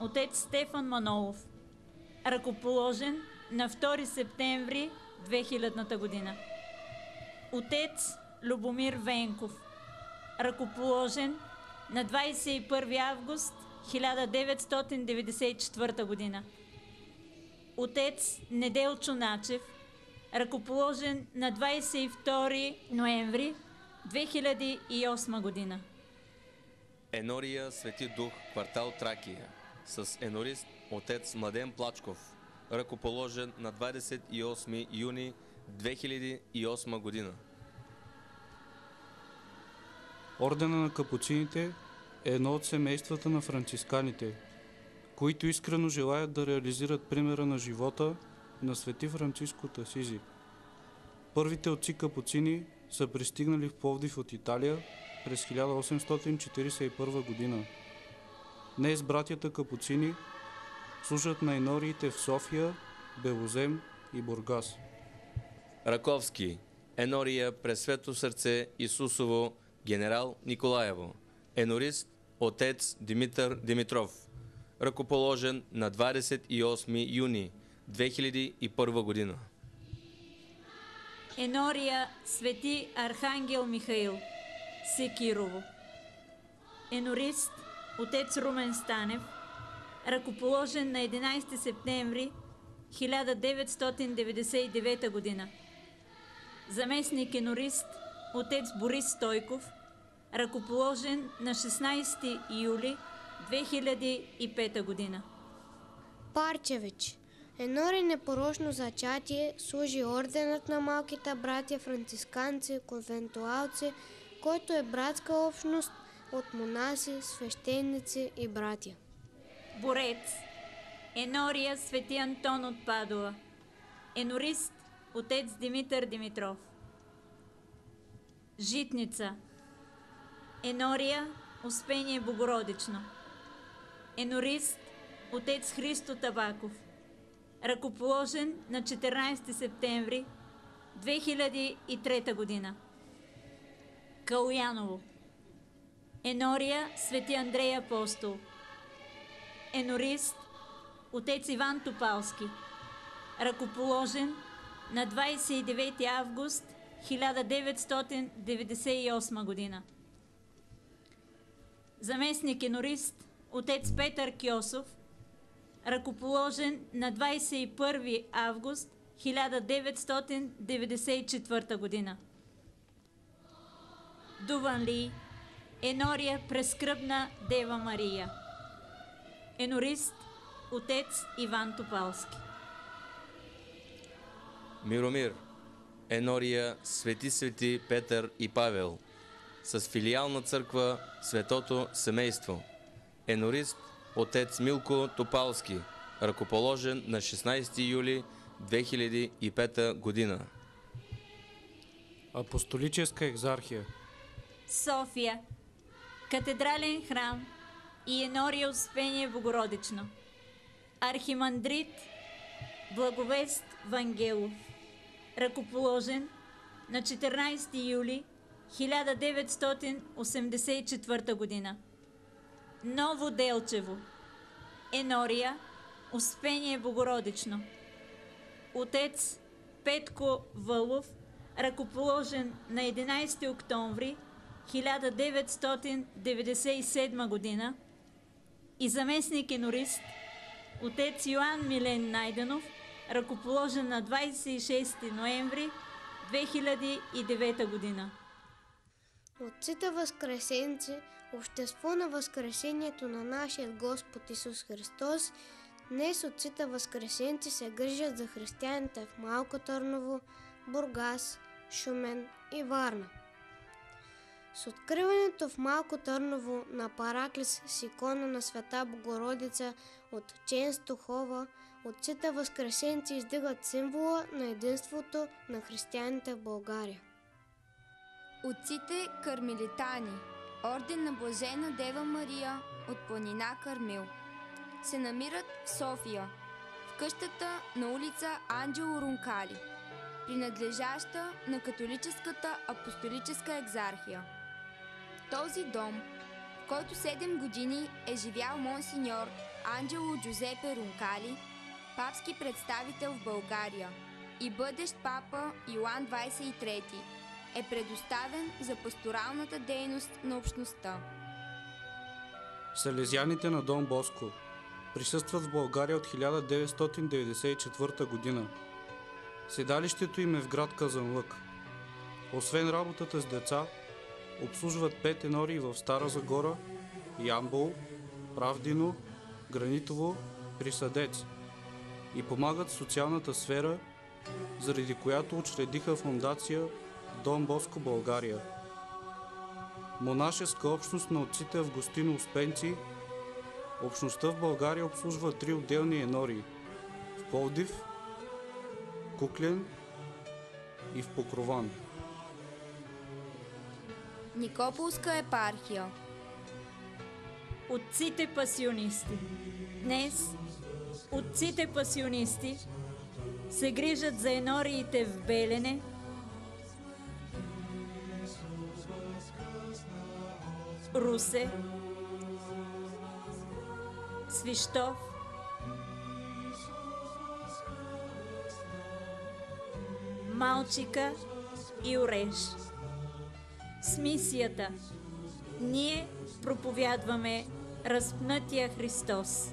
отец Стефан Манолов, ръкоположен на 2 септември 2000 година. Отец Любомир Венков, ръкоположен на 21 август 1994 година. Отец Недел Чуначев, ръкоположен на 22 ноември 2008 година. Енория Свети Дух, квартал Тракия, с енорист отец Младен Плачков, ръкоположен на 28 юни 2008 година. Ордена на капуцините е едно от семействата на францисканите, които искрено желаят да реализират примера на живота на свети Франциско Тасизи. Първите отци капуцини са пристигнали в Пловдив от Италия през 1841 година. Днес братята капуцини служат на енориите в София, Белозем и Бургас. Раковски, Енория Пресвето сърце Исусово, генерал Николаево, енорист отец Димитър Димитров, ръкоположен на 28 юни 2001 година. Енория Свети Архангел Михаил, Секирово. Енорист отец Румен Станев, ръкоположен на 11 септември 1999 година. Заместник енорист отец Борис Стойков, ръкоположен на 16 юли 2005 година. Парчевич. Едно непорочно зачатие служи орденът на малките братя францисканци, конвентуалци, който е братска общност от монаси, свещеници и братя. Борец Енория Свети Антон от Падова Енорист Отец Димитър Димитров. Житница Енория Успение Богородично. Енорист Отец Христо Табаков Ръкоположен на 14 септември 2003 година. Калуяново. Енория Свети Андрей Апостол. Енорист Отец Иван Топалски. Ръкоположен на 29 август 1998 година. Заместник енорист Отец Петър Кьосов Ръкоположен на 21 август 1994 година. Дуван Ли Енория Прескръбна Дева Мария. Енорист Отец Иван Топалски Миромир, Енория, Свети Свети Петър и Павел, с филиална църква Светото семейство. Енорист отец Милко Топалски, ръкоположен на 16 юли 2005 година. Апостолическа екзархия. София. Катедрален храм и Енория Успение Богородично. Архимандрит Благовест Вангелов Ръкоположен на 14 юли 1984 година Ново Делчево Енория Успение Богородично Отец Петко Вълов ръкоположен на 11 октомври 1997 година и заместник енорист отец Йоан Милен Найденов, ръкоположен на 26 ноември 2009 година. Отците Възкресенци, общество на Възкресението на нашия Господ Исус Христос, днес отците Възкресенци се грижат за християните в Малко Търново, Бургас, Шумен и Варна. С откриването в Малко Търново на Параклис с икона на Света Богородица от Чен Стохова, отците Възкресенци издигат символа на единството на християните в България. Отците кармелитани, орден на Блажена Дева Мария от планина Кармил, се намират в София, в къщата на улица Анджело Рункали, принадлежаща на католическата апостолическа екзархия. Този дом, в който 7 години е живял монсеньор Анджело Джузепе Рункали, папски представител в България и бъдещ папа Йоан 23 е предоставен за пасторалната дейност на общността. Салезяните на Дон Боско присъстват в България от 1994 година. Седалището им е в град Казанлък. Освен работата с деца, обслужват пет енории в Стара Загора, Ямбол, Правдино, Гранитово, Присъдец и помагат в социалната сфера, заради която учредиха фундация Дон Боско България. Монашеска общност на отците Августино Успенци Общността в България обслужва три отделни енории в Пловдив, Куклен и в Покрован. Никополска епархия. Отците пасионисти. Днес отците пасионисти се грижат за енориите в Белене, Русе, Свищов, Малчика и Ореш. С мисията ние проповядваме разпнатия Христос.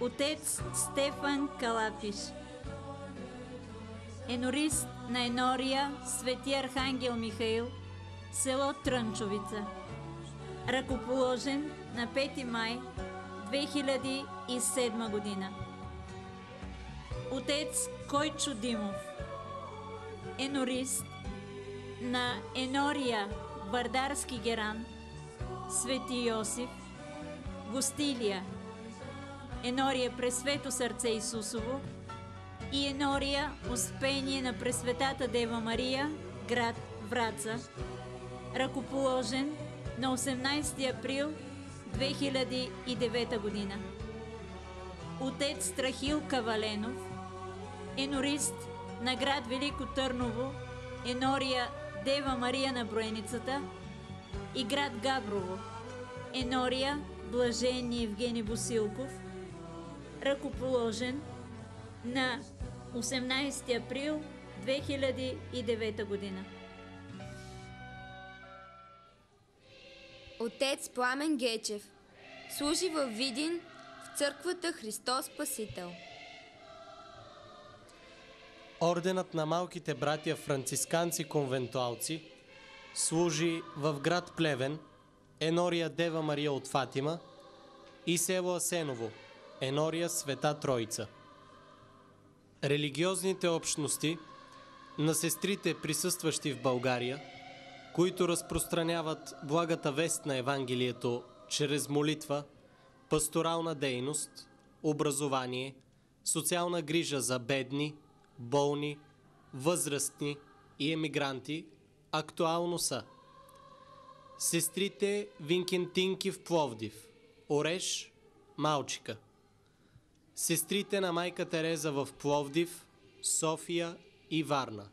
Отец Стефан Калапиш Енорист на Енория Свети Архангел Михаил Село Трънчовица. Ръкоположен на 5 май 2007 година. Отец Койчо Димов Енорист на Енория Вардарски Геран Свети Йосиф Гостилия Енория Пресвето сърце Исусово и Енория Успение на Пресветата Дева Мария, град Враца, ръкоположен на 18 април 2009 година. Отец Страхил Каваленов, енорист на град Велико Търново, Енория Дева Мария на Броеницата и град Габрово, Енория Блажен Евгений Босилков, ръкоположен на 18 април 2009 година. Отец Пламен Гечев служи във Видин в църквата Христос Спасител. Орденът на малките братя францисканци конвентуалци служи в град Плевен, Енория Дева Мария от Фатима и село Асеново, Енория Света Троица. Религиозните общности на сестрите присъстващи в България, които разпространяват благата вест на Евангелието чрез молитва, пасторална дейност, образование, социална грижа за бедни, болни, възрастни и емигранти, актуално са Сестрите Винкентинки в Пловдив, Ореш, Малчика – Сестрите на майка Тереза в Пловдив, София и Варна.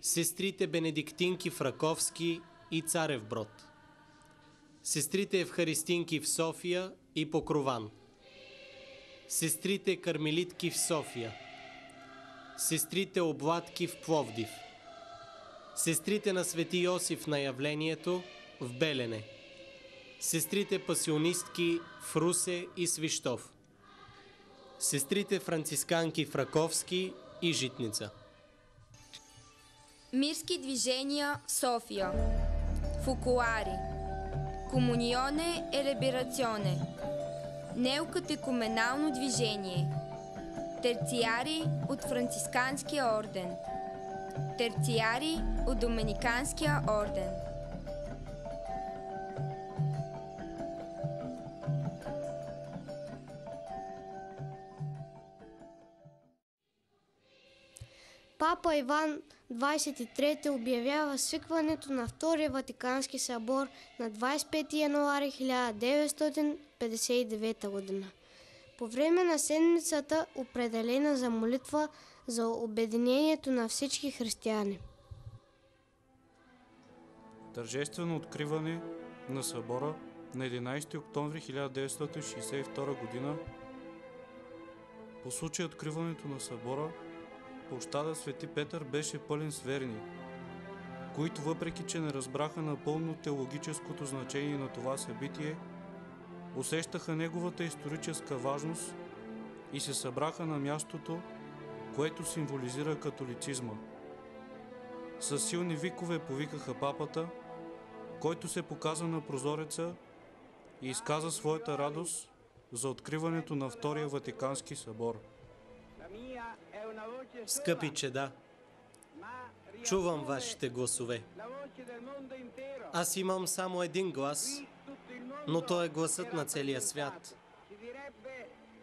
Сестрите Бенедиктинки в Раковски и Царев Брод. Сестрите Евхаристинки в София и Покрован. Сестрите Кармелитки в София. Сестрите Облатки в Пловдив. Сестрите на Свети Йосиф на явлението в Белене. Сестрите пасионистки в Русе и Свищов сестрите францисканки Фраковски и Житница. Мирски движения в София. Фукуари. Комунионе е либерационе. Неокатекуменално движение. Терциари от Францисканския орден. Терциари от Доминиканския орден. Папа Иван 23 обявява свикването на Втория Ватикански събор на 25 януари 1959 година. По време на седмицата, определена за молитва за обединението на всички християни. Тържествено откриване на събора на 11 октомври 1962 година по случай откриването на събора площада Свети Петър беше пълен с верни, които въпреки, че не разбраха напълно теологическото значение на това събитие, усещаха неговата историческа важност и се събраха на мястото, което символизира католицизма. С силни викове повикаха папата, който се показа на прозореца и изказа своята радост за откриването на Втория Ватикански събор. Скъпи чеда, чувам вашите гласове. Аз имам само един глас, но той е гласът на целия свят.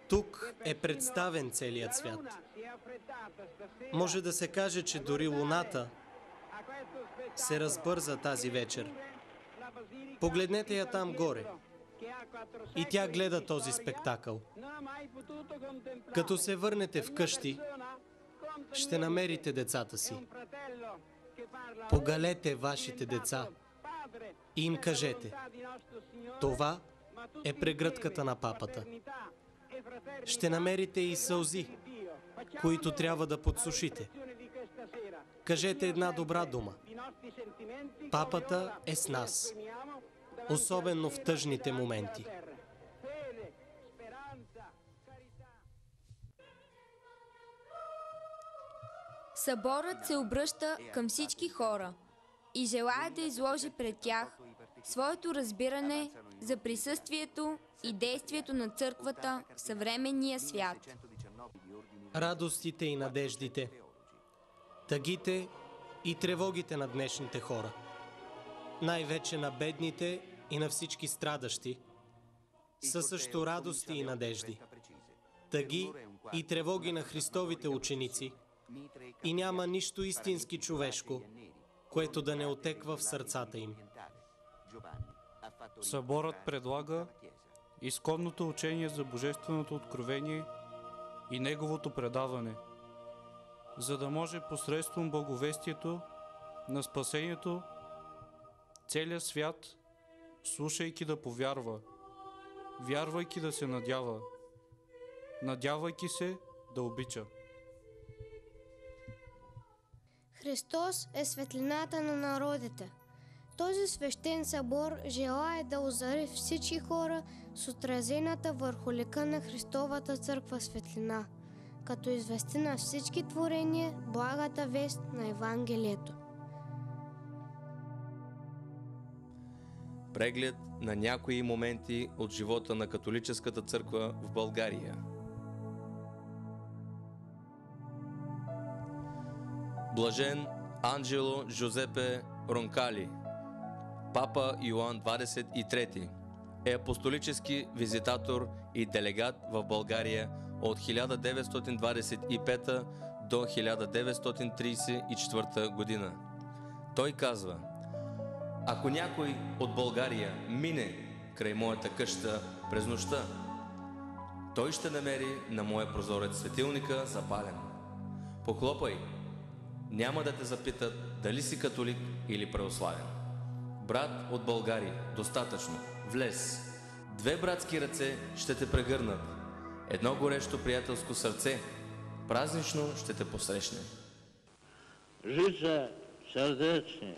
Тук е представен целият свят. Може да се каже, че дори луната се разбърза тази вечер. Погледнете я там горе. И тя гледа този спектакъл. Като се върнете вкъщи, ще намерите децата си. Погалете вашите деца и им кажете, това е прегръдката на папата. Ще намерите и сълзи, които трябва да подсушите. Кажете една добра дума. Папата е с нас, особено в тъжните моменти. Съборът се обръща към всички хора и желая да изложи пред тях своето разбиране за присъствието и действието на църквата в съвременния свят. Радостите и надеждите, тъгите и тревогите на днешните хора, най-вече на бедните и на всички страдащи, са също радости и надежди. Тъги и тревоги на Христовите ученици и няма нищо истински човешко, което да не отеква в сърцата им. Съборът предлага изконното учение за Божественото откровение и неговото предаване, за да може посредством благовестието на спасението целият свят, слушайки да повярва, вярвайки да се надява, надявайки се да обича. Христос е светлината на народите. Този свещен събор желая да озари всички хора с отразената върху лика на Христовата църква светлина, като извести на всички творения благата вест на Евангелието. Преглед на някои моменти от живота на католическата църква в България. Блажен Анджело Жозепе Ронкали, Папа Йоан 23 е апостолически визитатор и делегат в България от 1925 до 1934 година. Той казва, ако някой от България мине край моята къща през нощта, той ще намери на моя прозорец светилника запален. Похлопай, няма да те запитат дали си католик или православен. Брат от България, достатъчно, влез. Две братски ръце ще те прегърнат. Едно горещо приятелско сърце празнично ще те посрещне. Życzę serdecznie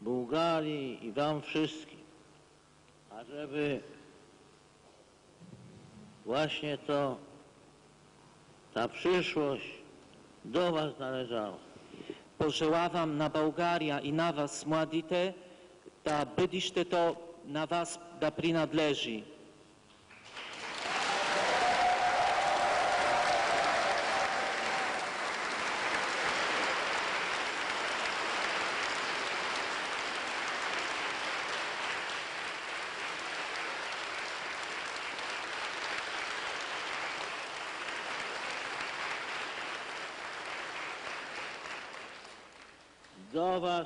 Bułgarii i Wam wszystkim, ażeby właśnie to, ta przyszłość do Was należała. Пожелавам на България и на вас, младите, да бъдещето на вас да принадлежи. Do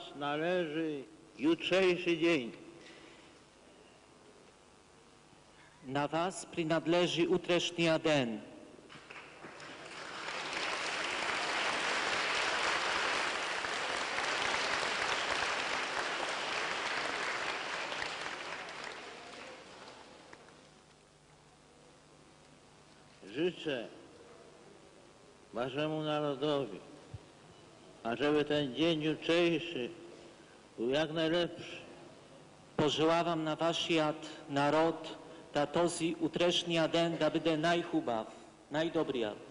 Was należy jutrzejszy dzień. На вас принадлежи утрешния ден. Życzę Waszemu narodowi, ażeby ten dzień jutrzejszy był jak najlepszy. Пожелавам на вашият народ да този утрешния ден да бъде най-хубав, най-добрият. Szczęść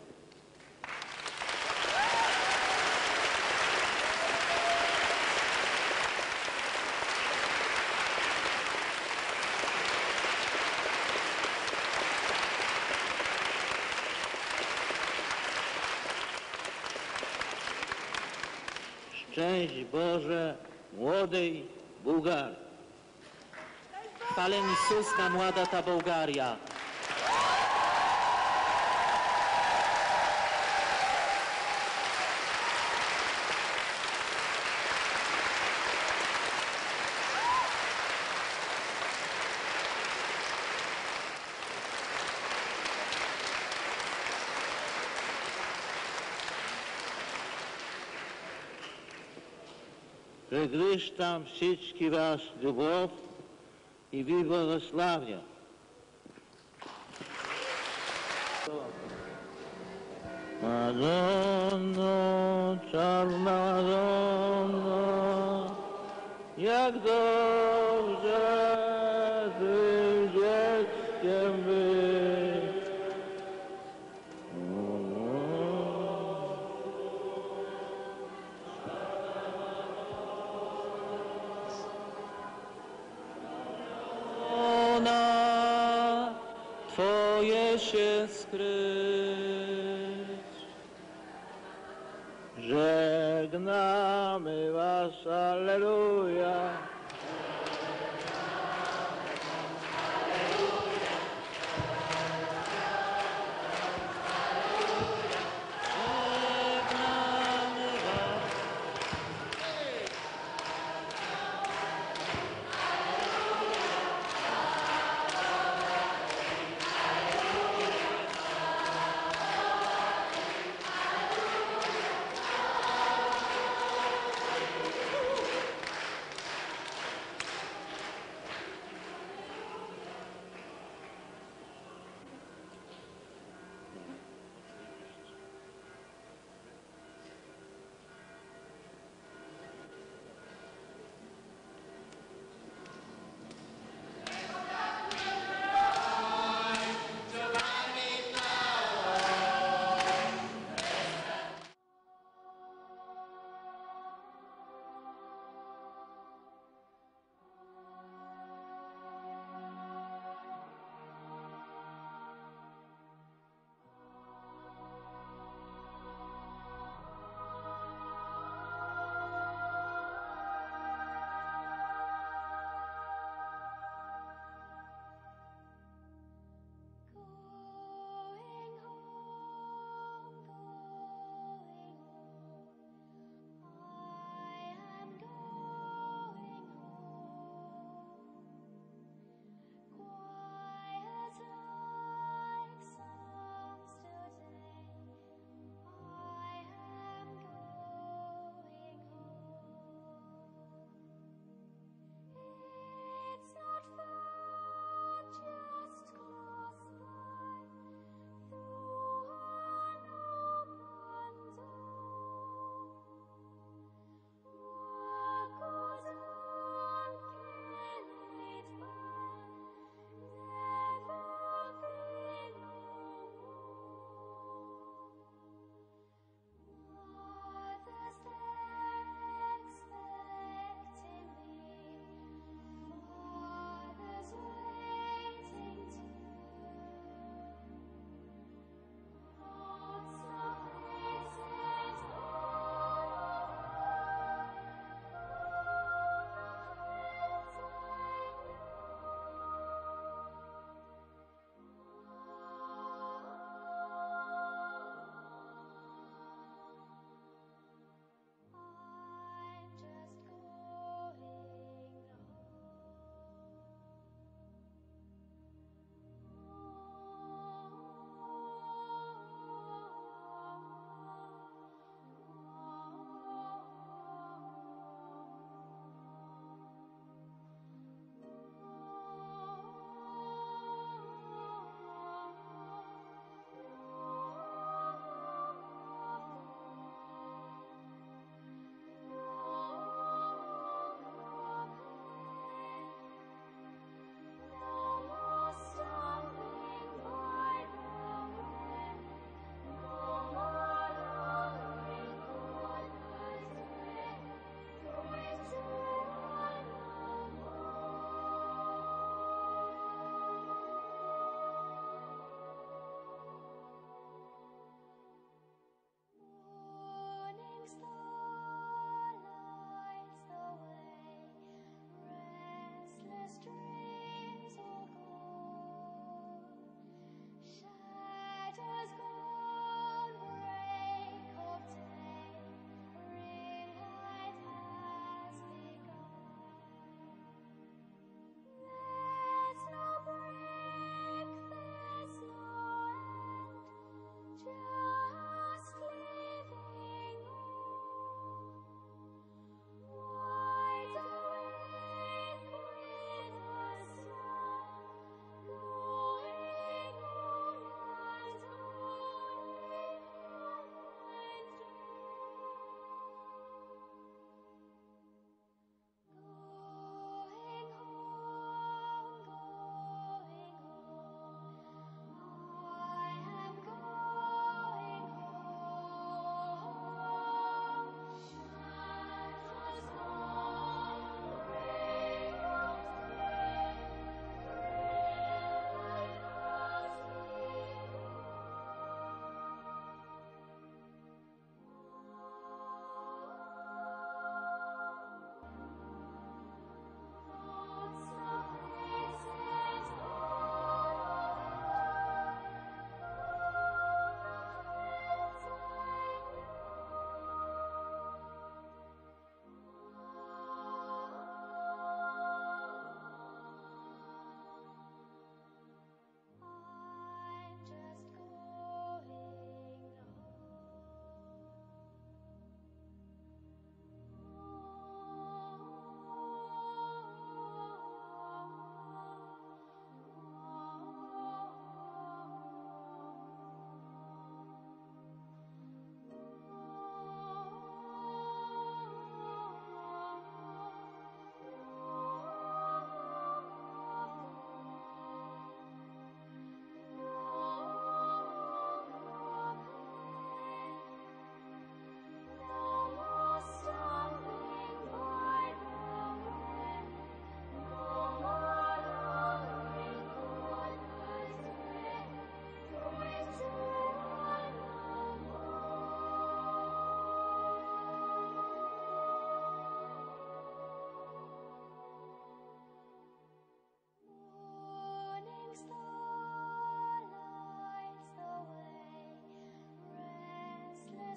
Bułgarii. Хвален Исус на младата България. Прегръщам всички вас любов и ви благославя.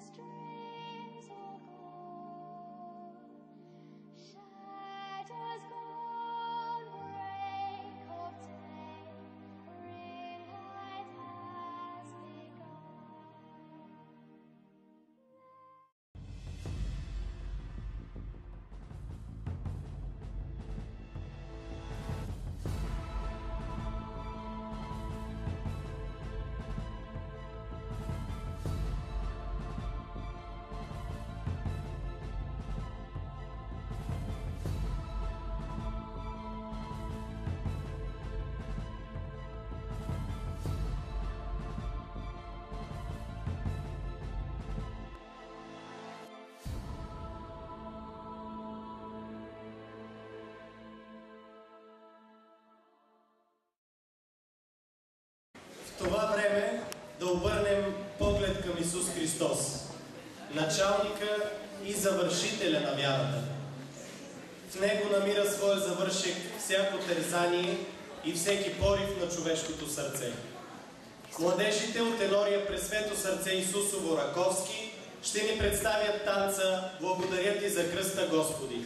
sister. Време да обърнем поглед към Исус Христос, началника и завършителя на вярата. В Него намира своя завършек всяко тързание и всеки порив на човешкото сърце. Младежите от Енория Пресвето сърце Исусово Раковски ще ни представят танца Благодаря ти за кръста, Господи.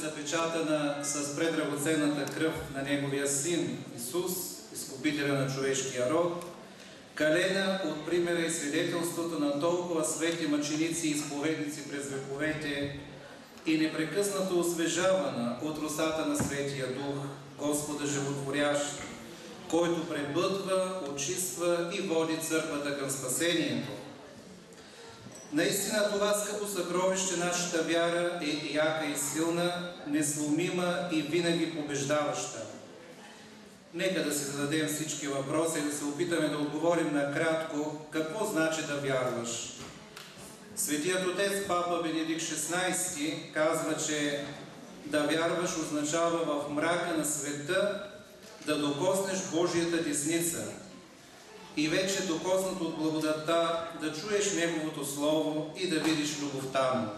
Запечатана с предрагоценната кръв на Неговия Син Исус, изкупителя на човешкия род, калена от примера и свидетелството на толкова свети мъченици и изповедници през вековете и непрекъснато освежавана от русата на Светия Дух, Господа Животворящ, който пребъдва, очиства и води църквата към спасението. Наистина това скъпо съкровище, нашата вяра е яка и силна, несломима и винаги побеждаваща. Нека да си зададем всички въпроси и да се опитаме да отговорим накратко какво значи да вярваш. Светият отец Папа Бенедикт XVI казва, че да вярваш означава в мрака на света да докоснеш Божията десница и вече докоснат от благодата да чуеш Неговото Слово и да видиш любовта Му.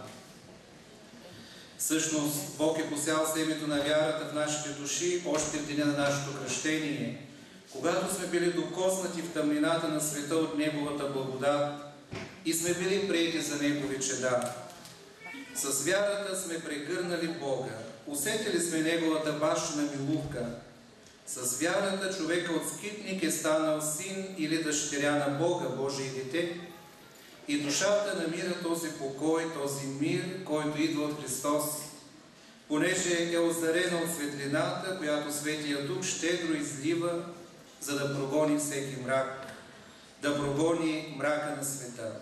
Всъщност, Бог е посял семето на вярата в нашите души още в деня на нашето кръщение, когато сме били докоснати в тъмнината на света от Неговата благодат и сме били приети за Негови чеда. С вярата сме прегърнали Бога, усетили сме Неговата бащина милувка, с вярата човека от скитник е станал син или дъщеря на Бога, Божие дете, и душата намира този покой, този мир, който идва от Христос, понеже е озарена от светлината, която Светия Дух щедро излива, за да прогони всеки мрак, да прогони мрака на света.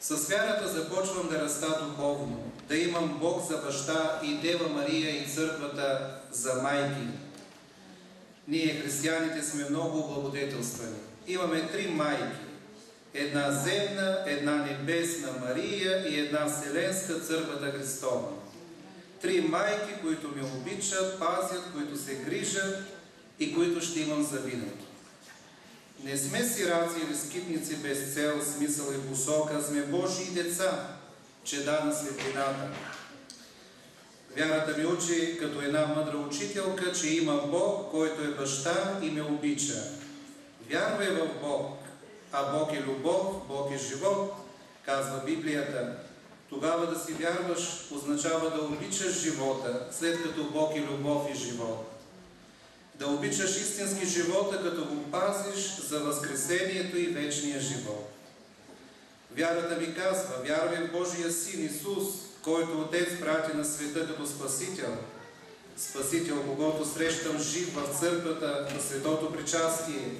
С вярата започвам да раста духовно, да имам Бог за баща и Дева Мария и църквата за майки. Ние, християните, сме много благодетелствани. Имаме три майки. Една земна, една небесна Мария и една вселенска църквата Христова. Три майки, които ме обичат, пазят, които се грижат и които ще имам завинаги. Не сме сираци или скитници без цел, смисъл и посока, сме Божии деца, чеда на светлината. Вярата ми учи като една мъдра учителка, че има Бог, който е баща и ме обича. Вярвай в Бог, а Бог е любов, Бог е живот, казва Библията. Тогава да си вярваш означава да обичаш живота, след като Бог е любов и живот. Да обичаш истински живота, като го пазиш за възкресението и вечния живот. Вярата ми казва, вярвай в Божия Син Исус, който Отец прати на света като Спасител. Спасител, когато срещам жив в църквата на Светото Причастие.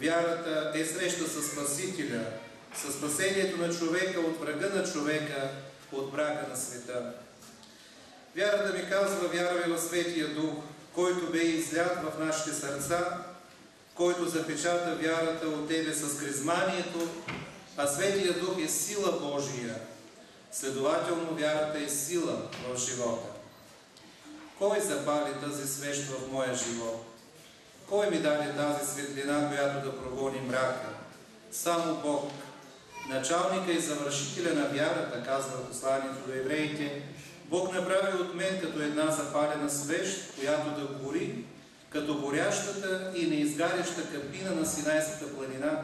Вярата е среща с Спасителя, с спасението на човека от врага на човека, от брака на света. Вярата ми казва, вярвай в Светия Дух, който бе излят в нашите сърца, който запечата вярата от Тебе с кризманието, а Светия Дух е сила Божия. Следователно, вярата е сила в живота. Кой запали тази свещ в моя живот? Кой ми даде тази светлина, която да прогони мрака? Само Бог. Началника и завършителя на вярата, казва посланието до евреите, Бог направи от мен като една запалена свещ, която да гори, като горящата и неизгаряща капина на Синайската планина,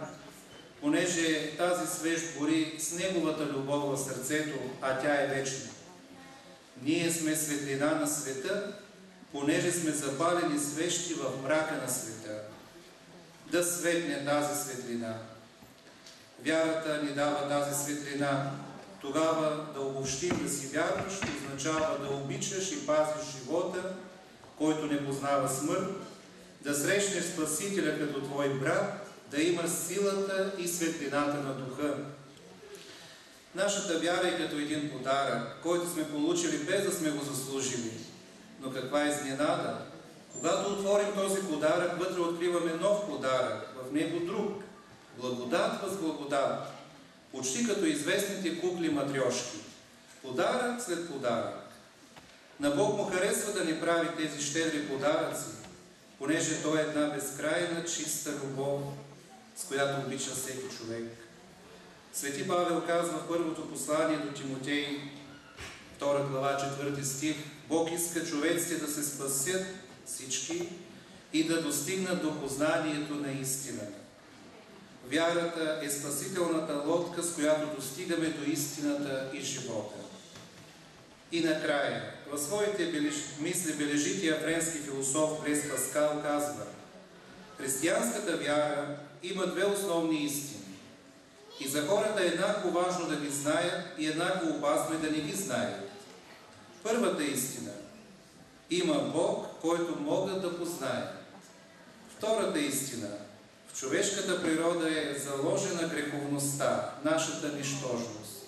понеже тази свещ гори с Неговата любов в сърцето, а тя е вечна. Ние сме светлина на света, понеже сме запалени свещи в мрака на света. Да светне тази светлина. Вярата ни дава тази светлина, тогава да обобщим да си вярваш, означава да обичаш и пазиш живота, който не познава смърт, да срещнеш Спасителя като твой брат, да имаш силата и светлината на духа. Нашата вяра е като един подарък, който сме получили без да сме го заслужили. Но каква изненада! Когато отворим този подарък, вътре откриваме нов подарък, в него друг. Благодат въз благодат. Почти като известните кукли матрешки. Подарък след подарък. На Бог му харесва да ни прави тези щедри подаръци, понеже Той е една безкрайна, чиста любов, с която обича всеки човек. Свети Павел казва в първото послание до Тимотей, 2 глава, 4 стих, Бог иска човеците да се спасят всички и да достигнат до познанието на истината. Вярата е спасителната лодка, с която достигаме до истината и живота. И накрая, в своите мисли бележития френски философ Блес Паскал казва Християнската вяра има две основни истини. И за хората е еднакво важно да ги знаят и еднакво опасно и да не ги знаят. Първата истина – има Бог, който могат да познаят. Втората истина – в човешката природа е заложена греховността, нашата нищожност.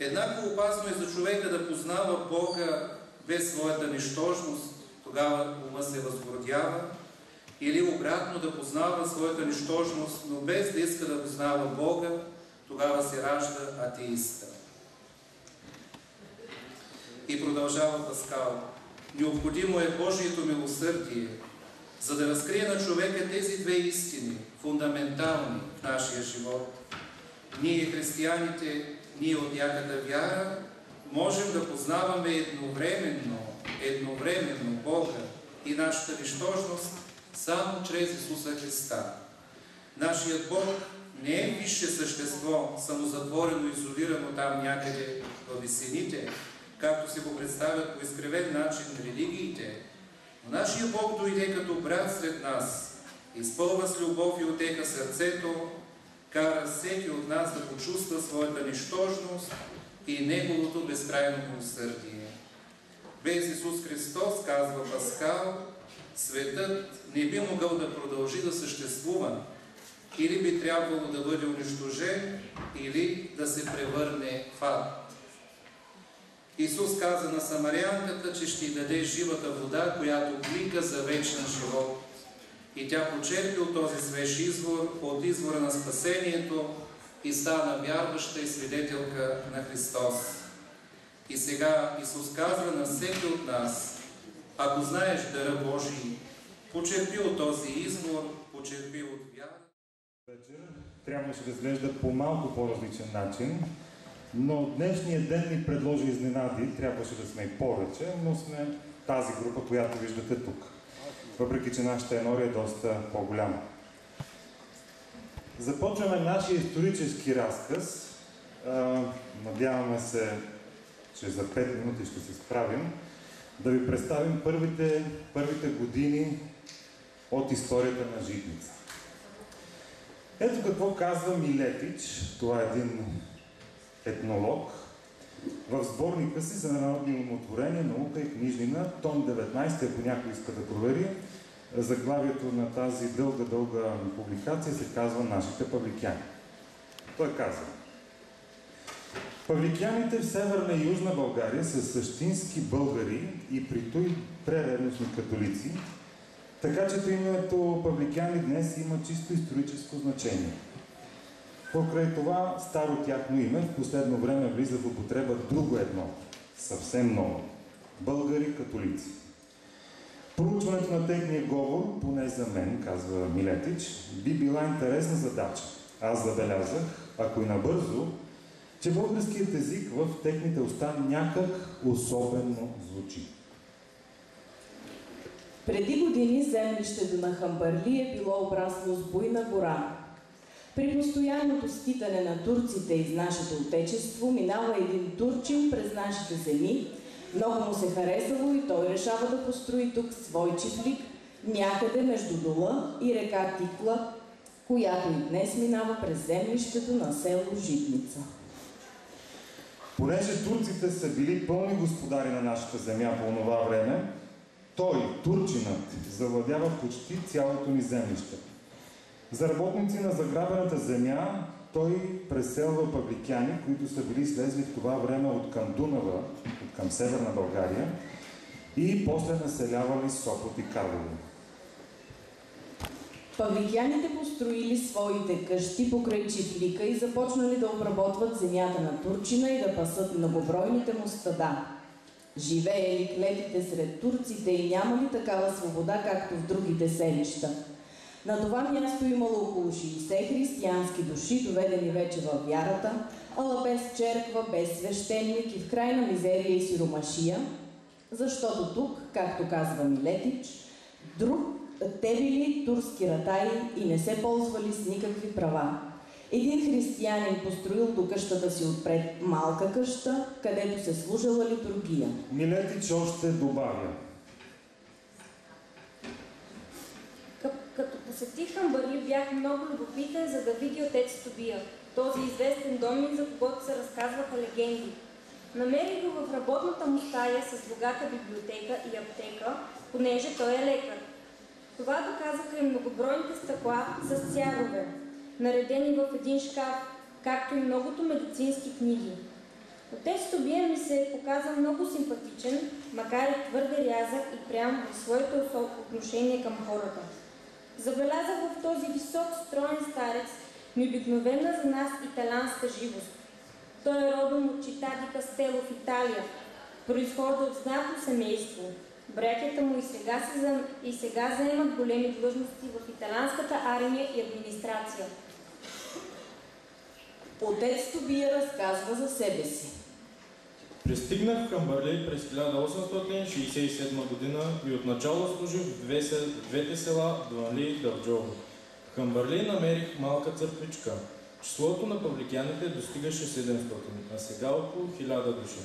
Еднакво опасно е за човека да познава Бога без своята нищожност, тогава ума се възгордява, или обратно да познава своята нищожност, но без да иска да познава Бога, тогава се ражда атеиста. И продължава Паскал. Необходимо е Божието милосърдие, за да разкрие на човека тези две истини, фундаментални в нашия живот. Ние, християните, ние от яката вяра, можем да познаваме едновременно, едновременно Бога и нашата нищожност, само чрез Исуса Христа. Нашият Бог не е висше същество, самозатворено, изолирано там някъде в висените, както се го представят по изкривен начин религиите. Но нашия Бог дойде като брат сред нас, изпълва с любов и отеха сърцето, кара всеки от нас да почувства своята нищожност и Неговото безкрайно милосърдие. Без Исус Христос, казва Паскал, светът не би могъл да продължи да съществува, или би трябвало да бъде унищожен, или да се превърне в ад. Исус каза на самарянката, че ще й даде живата вода, която блика за вечен живот. И тя почерпи от този свеж извор, от извора на спасението и стана вярваща и свидетелка на Христос. И сега Исус казва на всеки от нас, ако знаеш дара Божий, почерпи от този извор, почерпи от вяра. Вечер трябваше да изглежда по малко по-различен начин, но днешния ден ни предложи изненади, трябваше да сме и повече, но сме тази група, която виждате тук. Въпреки, че нашата енория е доста по-голяма. Започваме нашия исторически разказ. Надяваме се, че за 5 минути ще се справим да ви представим първите, първите години от историята на Житница. Ето какво казва Милетич, това е един етнолог, в сборника си за народни умотворения, наука и книжнина, том 19, ако някой иска да провери, заглавието на тази дълга-дълга публикация се казва Нашите павликяни. Той казва Павликяните в Северна и Южна България са същински българи и при той преревностни католици, така че името Павликяни днес има чисто историческо значение. Покрай това старо тяхно име в последно време влиза в употреба друго едно, съвсем ново – българи-католици. Проучването на техния говор, поне за мен, казва Милетич, би била интересна задача. Аз забелязах, ако и набързо, че българският език в техните уста някак особено звучи. Преди години землището на Хамбарли е било обрасло с буйна гора. При постоянното скитане на турците из нашето отечество минава един турчин през нашите земи, много му се харесало и той решава да построи тук свой чифлик някъде между Дула и река Тикла, която и днес минава през землището на село Житница. Понеже турците са били пълни господари на нашата земя по това време, той, турчинът, завладява почти цялото ни землище. За работници на заграбената земя той преселва павликяни, които са били слезли в това време от към Дунава, от към северна България, и после населявали Сопот и Карлово. Павликяните построили своите къщи покрай Чифлика и започнали да обработват земята на Турчина и да пасат многобройните му стада. Живеели клетите сред турците и нямали такава свобода, както в другите селища. На това място имало около 60 християнски души, доведени вече във вярата, ала без черква, без свещеник и в крайна мизерия и сиромашия, защото тук, както казва Милетич, друг те били турски ратаи и не се ползвали с никакви права. Един християнин построил до къщата си отпред малка къща, където се служила литургия. Милетич още добавя. Като посетих Хамбарли, бях много любопитен, за да видя отец Тобия, този известен домник, за когото се разказваха легенди. Намерих го в работната му стая с богата библиотека и аптека, понеже той е лекар. Това доказаха и многобройните стъкла с цярове, наредени в един шкаф, както и многото медицински книги. Отец Тобия ми се показа много симпатичен, макар и твърде рязък и прям в своето отношение към хората. Забелязах в този висок, строен старец необикновена за нас италянска живост. Той е родом от Читади Кастело в Италия, произхожда от знатно семейство. Братята му и сега, се, и сега заемат големи длъжности в италянската армия и администрация. Отец Тобия разказва за себе си. Пристигнах в Камбарли през 1867 година и отначало служих в две, двете села Дуанли и Дърджово. В Камбарли намерих малка църквичка. Числото на павликяните достигаше 700, а сега около 1000 души.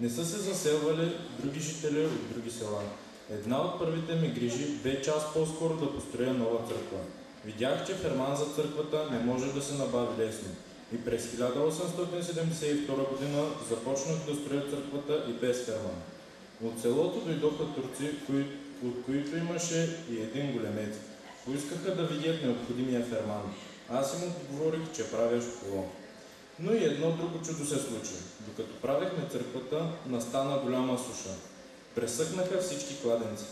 Не са се заселвали други жители от други села. Една от първите ми грижи бе час по-скоро да построя нова църква. Видях, че ферман за църквата не може да се набави лесно. И през 1872 година започнах да строя църквата и без ферман. От селото дойдоха турци, от които имаше и един големец. Поискаха да видят необходимия ферман. Аз им отговорих, че правя школо. Но и едно друго чудо се случи. Докато правехме църквата, настана голяма суша. Пресъхнаха всички кладенци.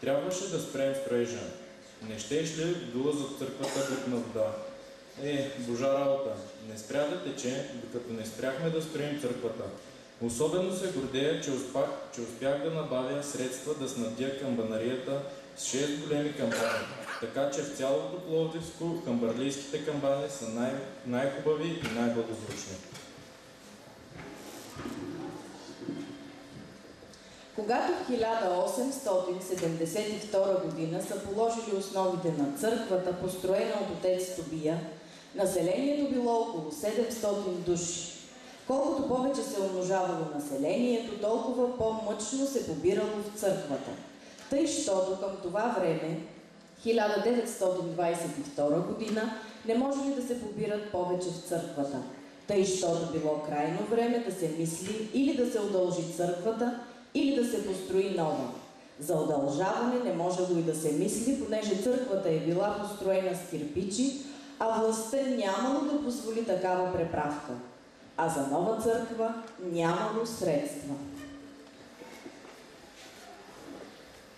Трябваше да спрем строежа. Не щеш ли дула за църквата на вода? Е, божа работа, не спря да тече, докато не спряхме да строим църквата. Особено се гордея, че успях, че успях да набавя средства да снабдя камбанарията с 6 големи камбани, така че в цялото Пловдивско камбарлийските камбани са най- най-хубави и най-благозвучни. Когато в 1872 година са положили основите на църквата, построена от отец Тобия, населението било около 700 души. Колкото повече се умножавало населението, толкова по-мъчно се побирало в църквата. Тъй, щото към това време, 1922 година, не може ли да се побират повече в църквата. Тъй, щото било крайно време да се мисли или да се удължи църквата, или да се построи нова. За удължаване не можело и да се мисли, понеже църквата е била построена с кирпичи, а властта нямало да позволи такава преправка. А за нова църква нямало средства.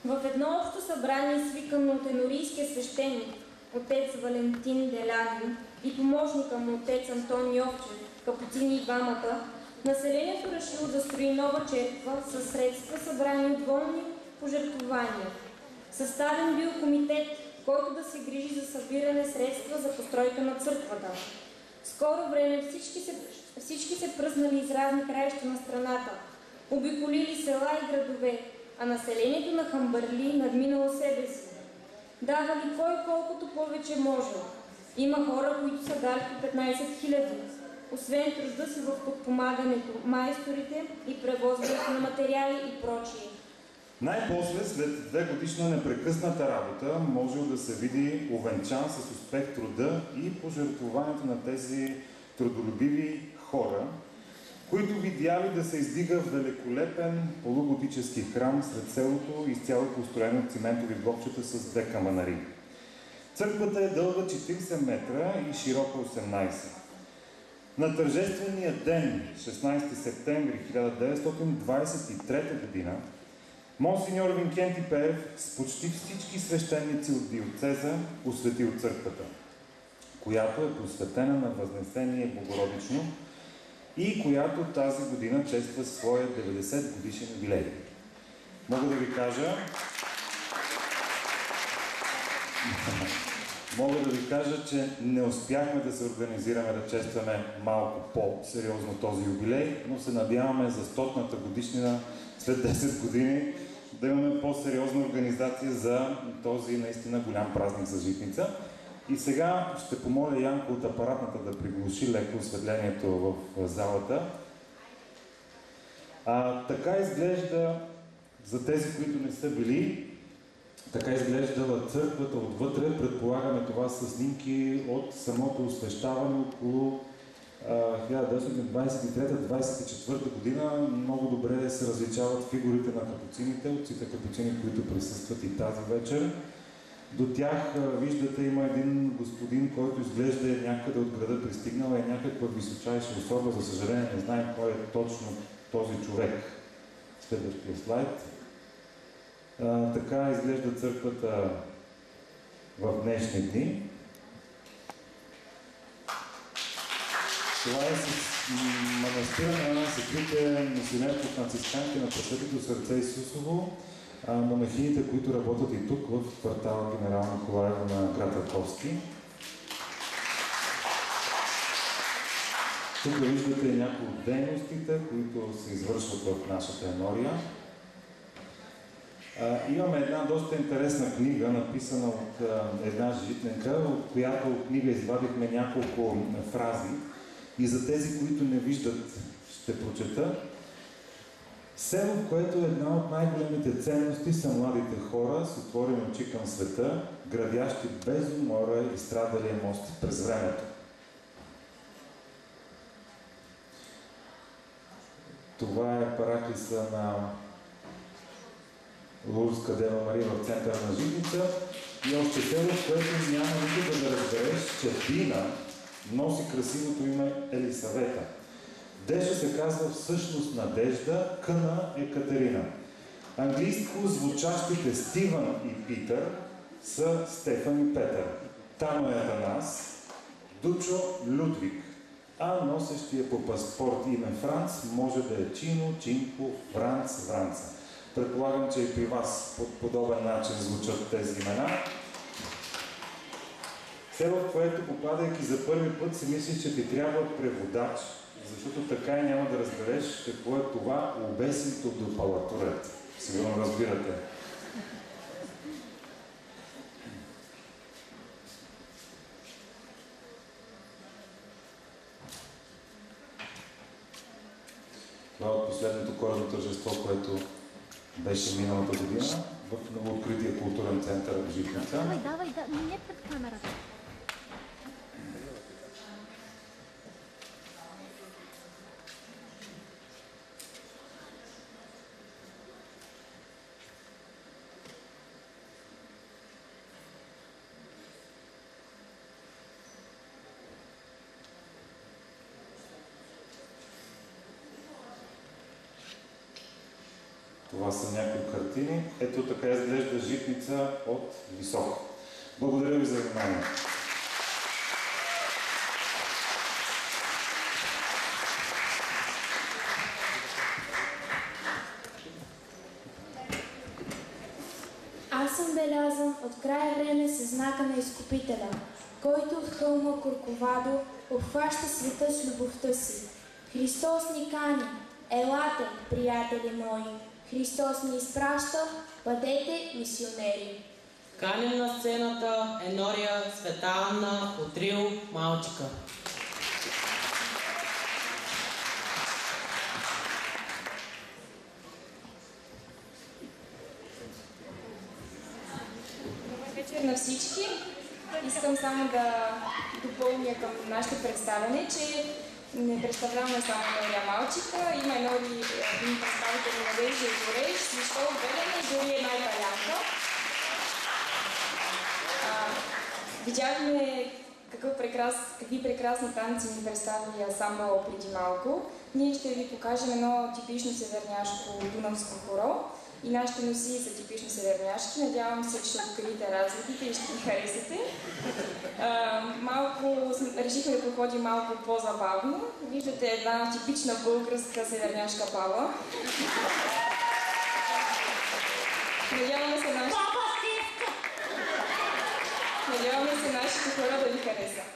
В едно общо събрание, свикано от енорийския свещеник, отец Валентин Делянин и помощника му отец Антон Йовчев, капуцини и двамата, населението решило да строи нова черква със средства, събрани от волни пожертвования. Съставен бил комитет, който да се грижи за събиране средства за постройка на църквата. Скоро време всички се, всички се пръзнали из разни краища на страната, обиколили села и градове, а населението на Хамбърли надминало себе си. Давали кой колкото повече може. Има хора, които са дали по 15 хиляди. Освен труда си в подпомагането, майсторите и превозването на материали и прочие. Най-после, след две годишна непрекъсната работа, можел да се види овенчан с успех труда и пожертвованието на тези трудолюбиви хора. които видяли да се издига великолепен полуготически храм сред селото, изцяло построен от циментови блокчета с две каманари. Църквата е дълга 40 метра и широка 18. На тържествения ден, 16 септември 1923 година, Монсеньор Винкенти Пеев с почти всички свещеници от диоцеза посветил църквата, която е посветена на Възнесение Богородично и която тази година чества своя 90 годишен юбилей. Мога да ви кажа, Мога да ви кажа, че не успяхме да се организираме да честваме малко по-сериозно този юбилей, но се надяваме за стотната годишнина след [laughs] 10 години да имаме по-сериозна организация за този наистина голям празник за Житница. И сега ще помоля Янко от апаратната да приглуши леко осветлението в залата. А, така изглежда за тези, които не са били, така изглеждала църквата отвътре. Предполагаме това са снимки от самото освещаване около 1923-24 година. Много добре се различават фигурите на капуцините, отците капуцини, които присъстват и тази вечер. До тях, виждате, има един господин, който изглежда е някъде от града пристигнал, е някаква височайша особа. За съжаление не знаем кой е точно този човек. Следващия слайд. Така изглежда църквата в днешни дни. Това е с манастира на една от нацистянки на Пресветото сърце Исусово, а, монахините, които работят и тук в квартала Генерал Николаева на град Раковски. Тук виждате някои от дейностите, които се извършват в нашата енория. А, имаме една доста интересна книга, написана от а, една житненка, от която книга извадихме няколко фрази. И за тези, които не виждат, ще прочета. Село, в което една от най-големите ценности са младите хора с отворени очи към света, градящи без умора и страдалия мост през времето. Това е параклиса на Лурска Дева Мария в центъра на Житница и още село, в което няма никога да разбереш, че Дина носи красивото име Елисавета. Деша се казва всъщност Надежда, Къна е Катерина. Английско звучащите Стивън и Питър са Стефан и Петър. Тано е Атанас, Дучо Людвиг, а носещия по паспорт име Франц може да е Чино, Чинко, Франц, Франца. Предполагам, че и при вас по подобен начин звучат тези имена. Село, в което попадайки за първи път си мислиш, че ти трябва преводач, защото така и няма да разбереш какво е това обесито до палатурет. Сигурно разбирате. Това е от последното коледно тържество, което беше миналата година в новооткрития културен център в Житница. Давай, давай, да, не пред камерата. Това са някои картини. Ето така изглежда житница от високо. Благодаря ви за вниманието. Аз съм белязан от края време със знака на Изкупителя, който от хълма Курковадо обхваща света с любовта си. Христос ни кани, елате, приятели мои, Христос ни изпраща, бъдете мисионери. Каним на сцената Енория, Света Анна, Отрил, Малчика. Вечер на всички. Искам само да допълня към нашето представяне, че не представляваме само Мария Малчика, има и нови един представители на Режи и Гореш, защо Белене дори една италянка. Видяхме какъв прекрас, какви прекрасни танци ни представи Асамбъл преди малко. Ние ще ви покажем едно типично северняшко дунавско хоро и нашите носи са типично северняшки. Надявам се, че ще откриете разликите и ще ги харесате. А, малко решихме да подходим малко по-забавно. Виждате една типична българска северняшка баба. Надяваме се нашите... Надяваме се нашите хора да ви хареса.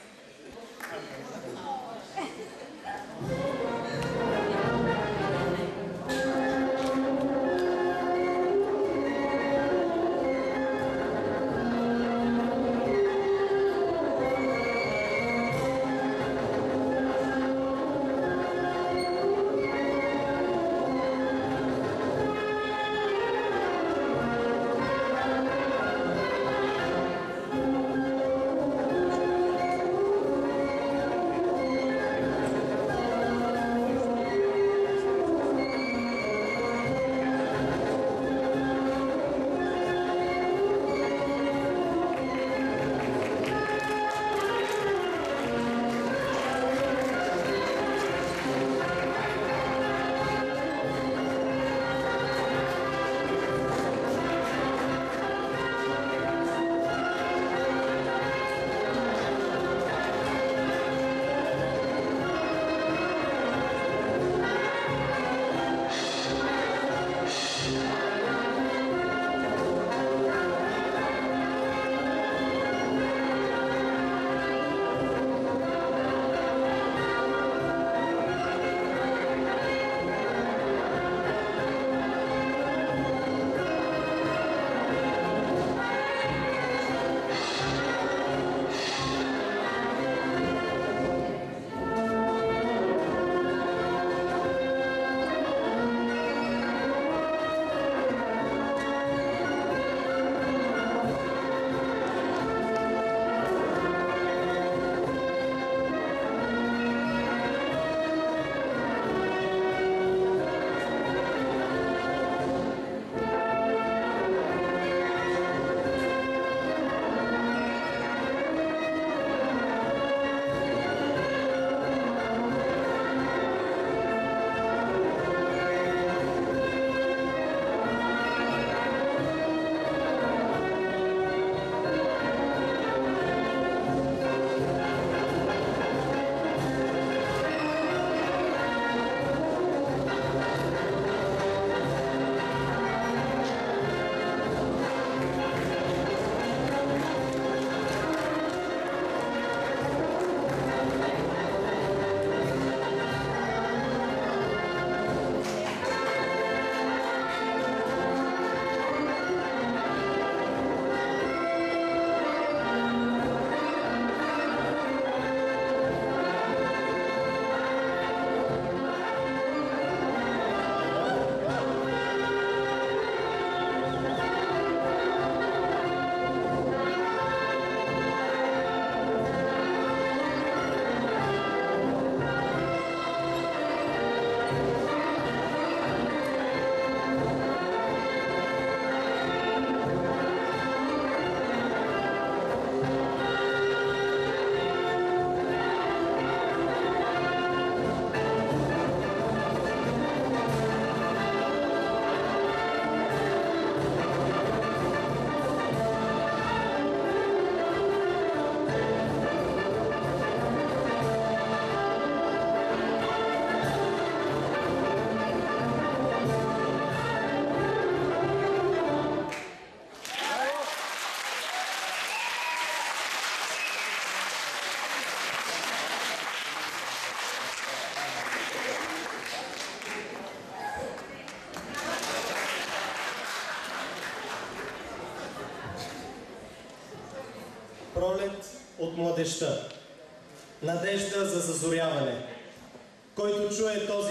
Младеща. Надежда за зазоряване. Който чуе този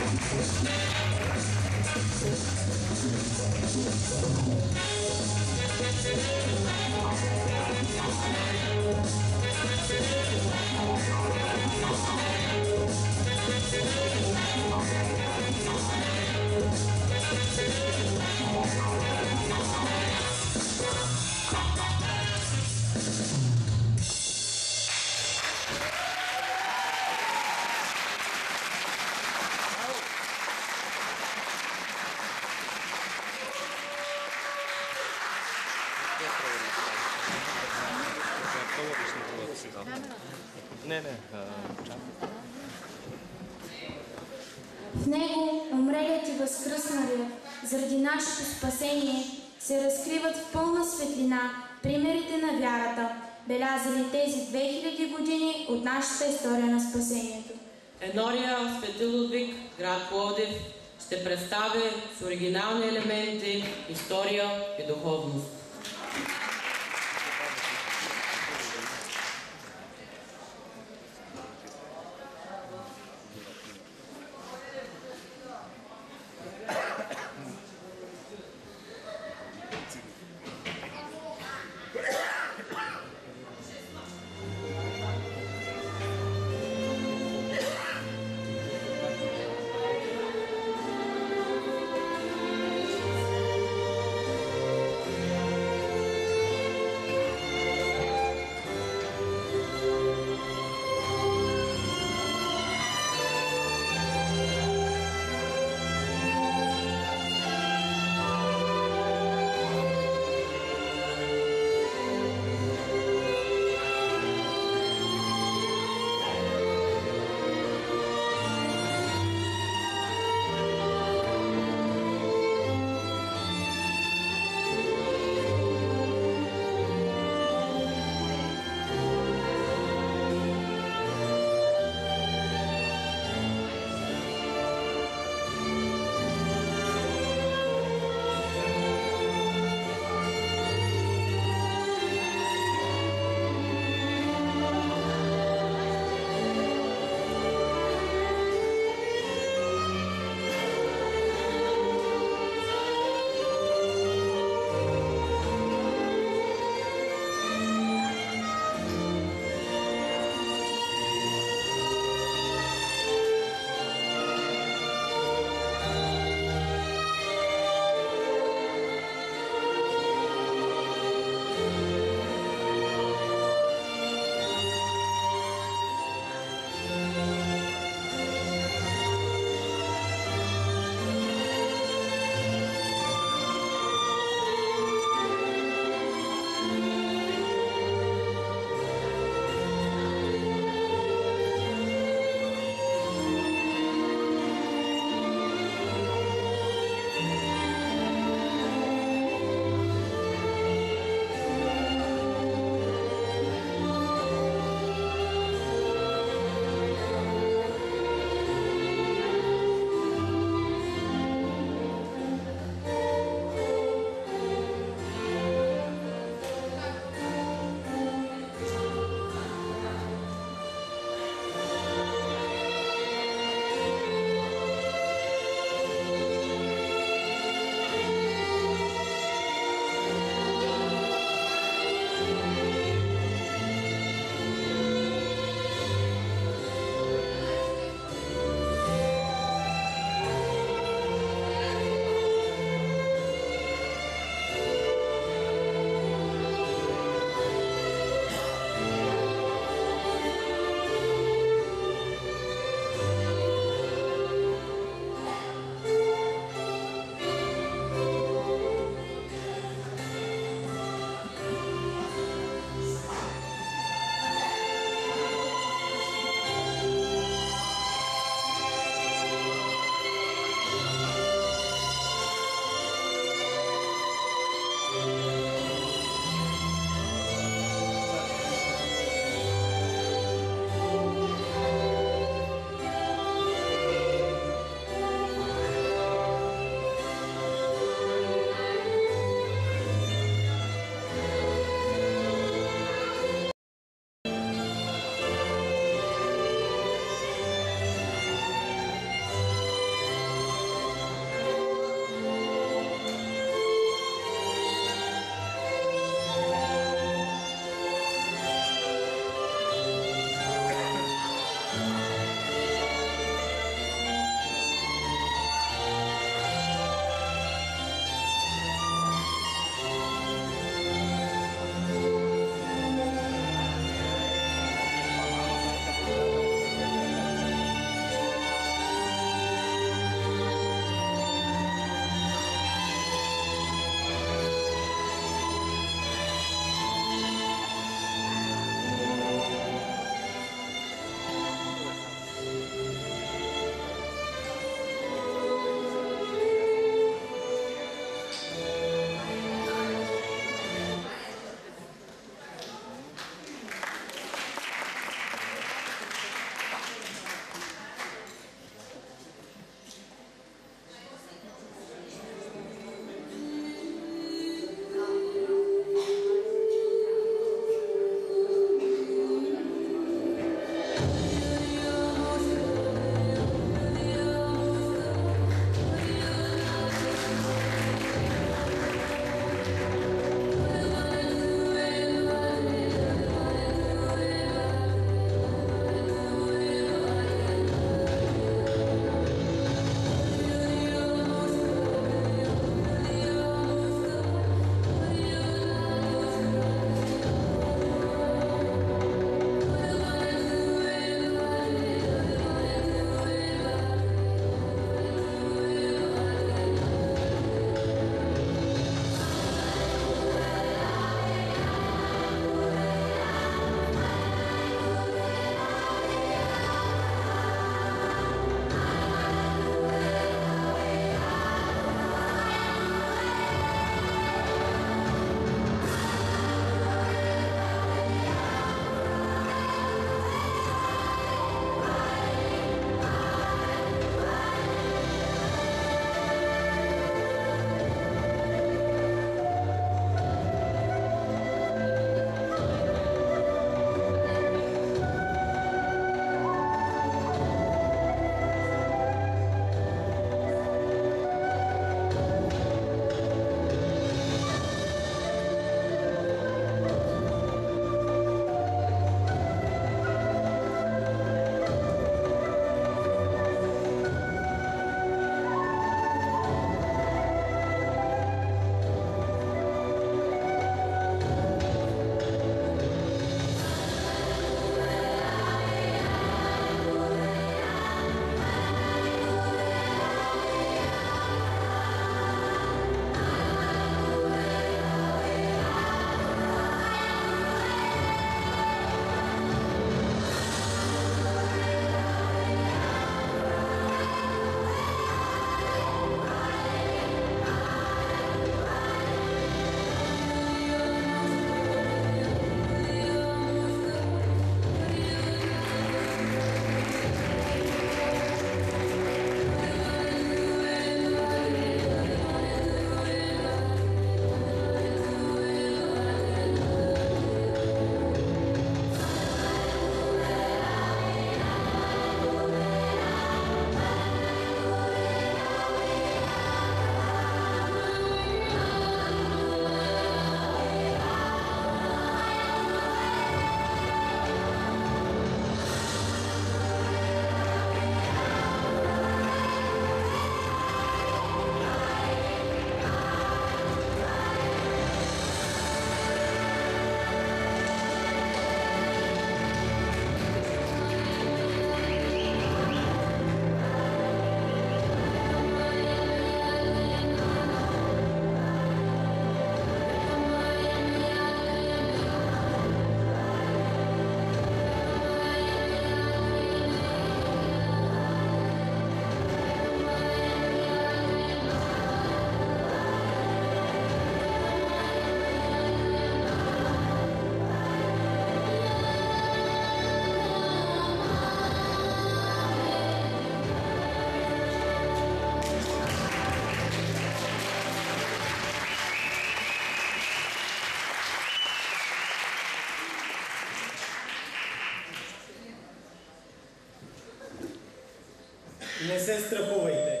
Не се страхувайте.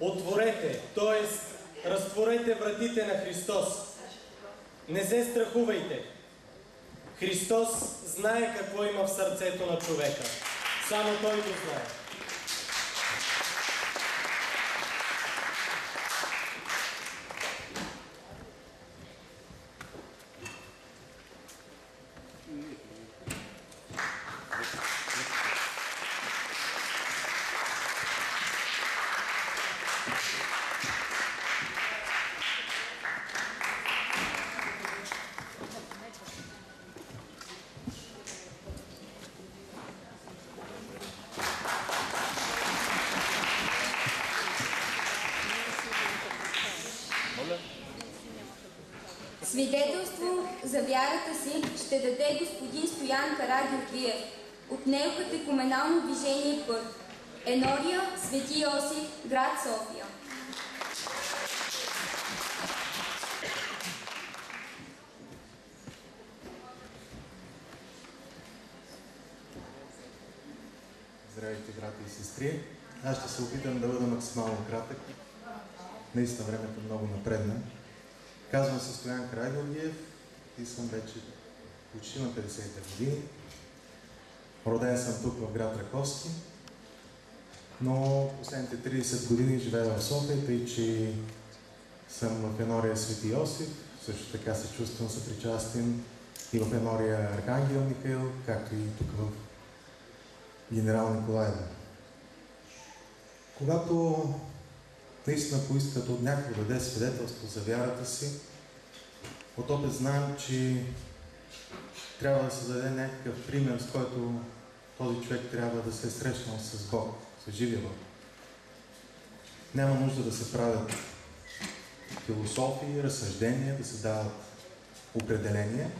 Отворете, т.е. разтворете вратите на Христос. Не се страхувайте. Христос знае какво има в сърцето на човека. Само Той го знае. Свидетелство за вярата си ще даде господин Стоян Карагеоргиев от неокатекуменално движение Път. Енория, Свети Йосиф, град София. Здравейте, брати и сестри! Аз ще се опитам да бъда максимално кратък. Наистина времето много напредна. Казвам се Стоян Крайгоргиев и съм вече почти на 50 години. Роден съм тук в град Раковски, но последните 30 години живея в София, тъй че съм в Енория Свети Йосиф, също така се чувствам съпричастен и в Енория Архангел Михаил, както и тук в генерал Николаева. Когато наистина поискат от някой да даде свидетелство за вярата си, от опит знаем, че трябва да се даде някакъв пример, с който този човек трябва да се е срещнал с Бог, с живия Бог. Няма нужда да се правят философии, разсъждения, да се дават определения,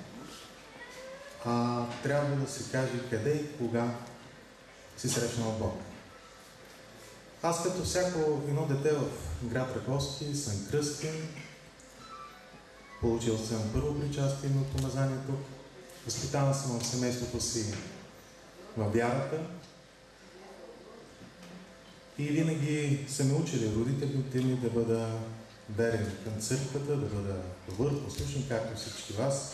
а трябва да се каже къде и кога си срещнал Бог. Аз като всяко едно дете в град Раковски съм кръстен, получил съм първо причастие на помазанието, възпитаван съм в семейството си в вярата. И винаги са ме учили родителите ми да бъда верен към църквата, да бъда добър, послушен, както всички вас.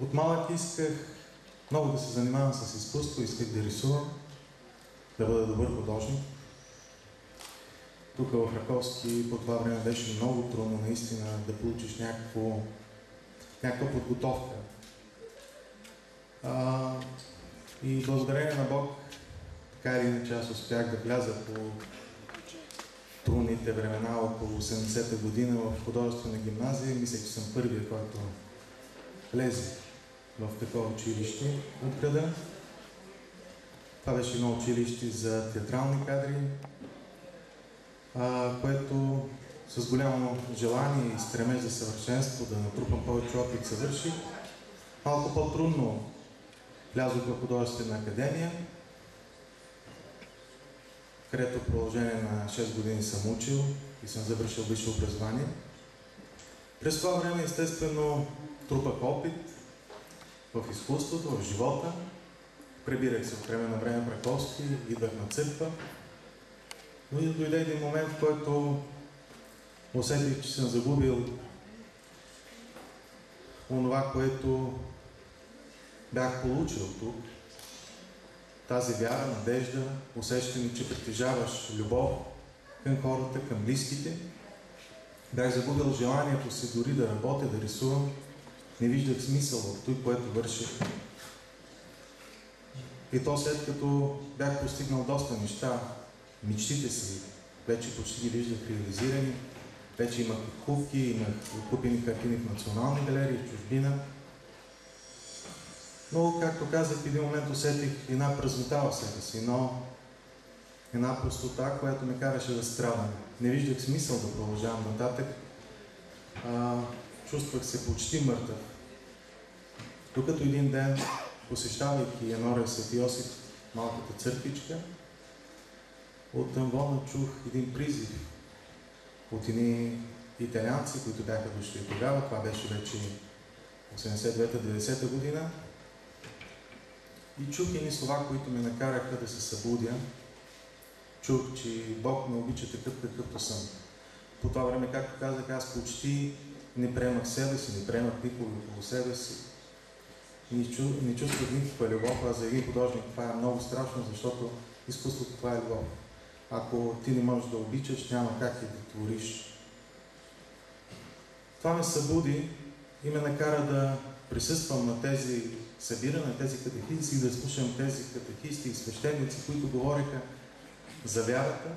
От малък исках много да се занимавам с изкуство, исках да рисувам, да бъда добър художник. Тук в Раковски по това време беше много трудно наистина да получиш някакво, някаква подготовка. А, и благодарение на Бог, така или иначе аз успях да вляза по трудните времена около 80-та година в художествена гимназия. Мисля, че съм първият, който влезе в такова училище от града. Това беше едно училище за театрални кадри, което с голямо желание и стремеж за съвършенство да натрупам повече опит се върши. Малко по-трудно влязох в художествена академия, където в продължение на 6 години съм учил и съм завършил висше образование. През това време, естествено, трупах опит в изкуството, в живота. Пребирах се от време на време в Раковски, идвах на църква. Но и дойде един момент, в който усетих, че съм загубил онова, което бях получил тук. Тази вяра, надежда, усещане, че притежаваш любов към хората, към близките. Бях загубил желанието си дори да работя, да рисувам. Не виждах смисъл в той, което върших. И то след като бях постигнал доста неща, мечтите си вече почти ги виждах реализирани. Вече имах покупки, имах купени картини в национални галерии, в чужбина. Но, както казах, в един момент усетих една празнота в себе си, но една пустота, която ме караше да страдам. Не виждах смисъл да продължавам нататък. А, чувствах се почти мъртъв. Докато един ден, посещавайки Енория Свети Йосиф, малката църквичка, от Амвона чух един призив от едни италианци, които бяха дошли тогава. Това беше вече 82-90 година. И чух едни слова, които ме накараха да се събудя чух, че Бог ме обича такъв какъвто съм. По това време, както казах, аз почти не приемах себе си, не приемах никого около себе си. Чу, не чувствах никаква любов, а за един художник това е много страшно, защото изкуството това е любов. Ако ти не можеш да обичаш, няма как и да твориш. Това ме събуди и ме накара да присъствам на тези събиране на тези катехисти и да слушам тези катехисти и свещеници, които говориха за вярата,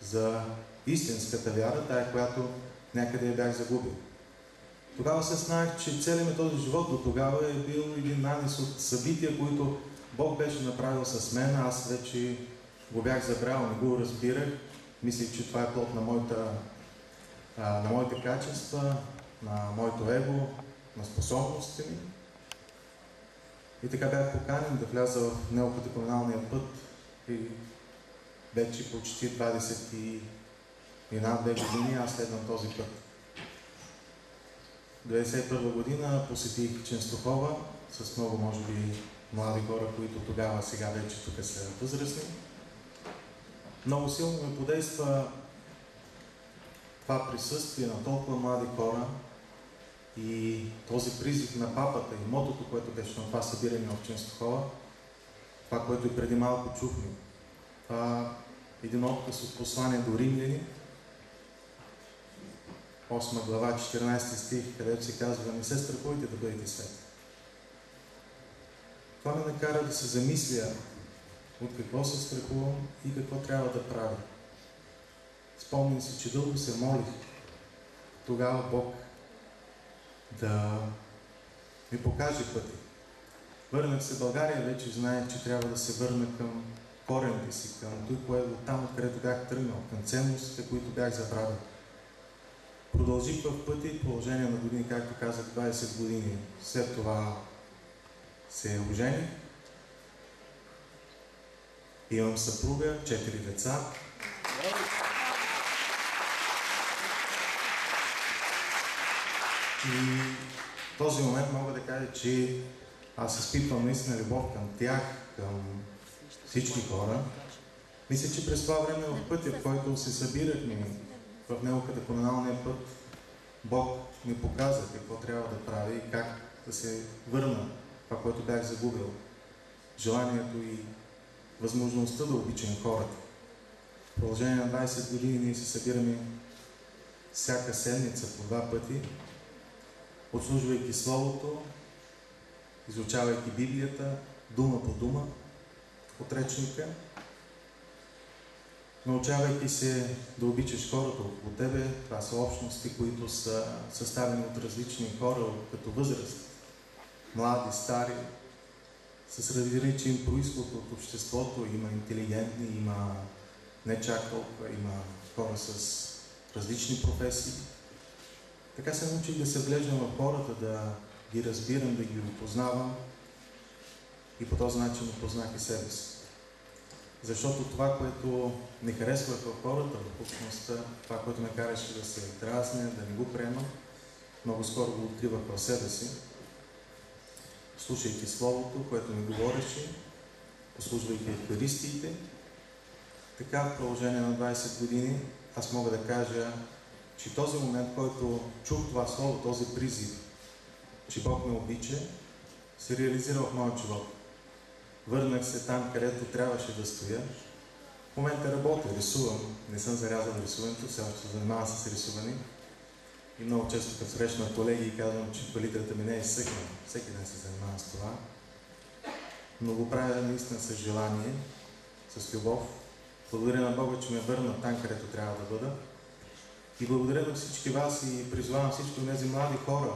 за истинската вяра, тая, която някъде я бях загубил. Тогава се знаех, че целият ми този живот до тогава е бил един нанес от събития, които Бог беше направил с мен. Аз вече го бях забрал, не го разбирах. Мислих, че това е плод на, моята, на моите качества, на моето его, на способностите ми. И така бях поканен да вляза в неокатекомуналния път и вече почти 20 и една-две години аз следвам този път. 1991 година посетих Ченстохова с много, може би, млади хора, които тогава, сега вече тук са възрастни. Много силно ме подейства това присъствие на толкова млади хора и този призив на папата и мотото, което беше на това събиране в Ченстохова, това, което и преди малко чухме. Това един отказ от послание до римляни, 8 глава, 14 стих, където се казва, не се страхуйте да бъдете свет. Това ме накара да се замисля от какво се страхувам и какво трябва да правя. Спомням си, че дълго се молих. Тогава Бог да ми покаже пъти. Върнах се в България, вече знаех, че трябва да се върна към корените си, към той, което там, откъдето бях тръгнал, към ценностите, които бях забравил. Продължих в пъти в положение на години, както казах, 20 години. След това се ожених. Имам съпруга, 4 деца. И в този момент мога да кажа, че аз изпитвам наистина любов към тях, към всички хора. Мисля, че през това време в пътя, в който се събирахме в неуката комуналния път, Бог ми показа какво трябва да прави и как да се върна това, което бях загубил. Желанието и възможността да обичам хората. В продължение на 20 години ние се събираме всяка седмица по два пъти, отслужвайки Словото, изучавайки Библията, дума по дума, от речника, научавайки се да обичаш хората около тебе. Това са общности, които са съставени от различни хора, като възраст. Млади, стари, с различен происход от обществото. Има интелигентни, има не чак толкова, има хора с различни професии. Така се научих да се вглеждам в хората, да ги разбирам, да ги опознавам и по този начин опознах и себе си. Защото това, което не харесвах в хората, в общността, това, което ме караше да се дразня, да не го приема, много скоро го откривах в себе си, слушайки Словото, което ми говореше, послужвайки Евхаристиите. Така в продължение на 20 години аз мога да кажа, че този момент, който чух това Слово, този призив, че Бог ме обича, се реализира в моят живот. Върнах се там, където трябваше да стоя. В момента работя, рисувам. Не съм зарязал рисуването, все още се занимавам с рисуване. И много често, като срещна колеги казвам, че палитрата ми не е изсъхнала. Всеки ден се занимавам с това. Но го правя наистина с желание, с любов. Благодаря на Бога, че ме върна там, където трябва да бъда. И благодаря на всички вас и призвавам всички тези млади хора,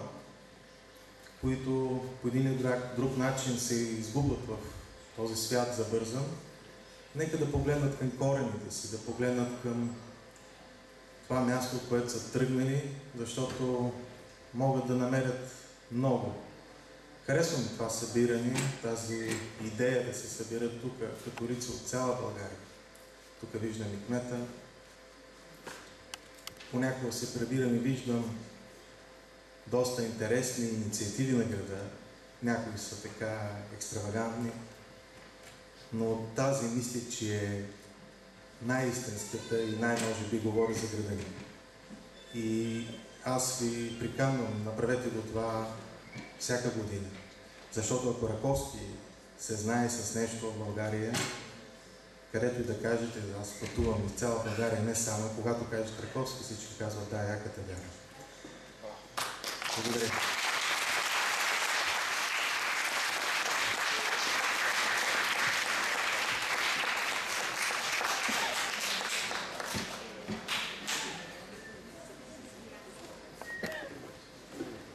които по един или друг начин се изгубват в този свят забързан, нека да погледнат към корените си, да погледнат към това място, от което са тръгнали, защото могат да намерят много. Харесвам това събиране, тази идея да се събират тук католици от цяла България. Тук виждам и кмета. Понякога се прибирам и виждам доста интересни инициативи на града. Някои са така екстравагантни, но тази мисля, че е най-истинската и най-може би говори за града ни. И аз ви приканвам, направете го това всяка година. Защото ако Раковски се знае с нещо в България, където и да кажете, аз пътувам в цяла България, не само, когато кажеш Раковски, всички казват, да, яката вяра. Благодаря.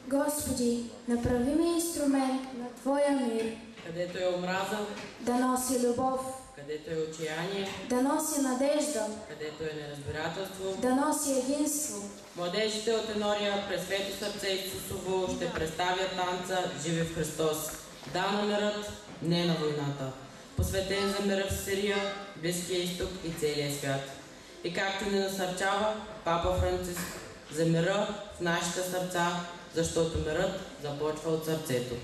Господи, направи ми инструмент на Твоя мир, където е омраза, да носи любов, където е отчаяние, да носи надежда, където е неразбирателство. да носи единство. Младежите от Енория през Свето сърце Исусово ще представят танца Живи в Христос. Да на мирът, не на войната. Посветен за мира в Сирия, Близкия изток и целия свят. И както ни насърчава Папа Франциск за мира в нашите сърца, защото мирът започва от сърцето.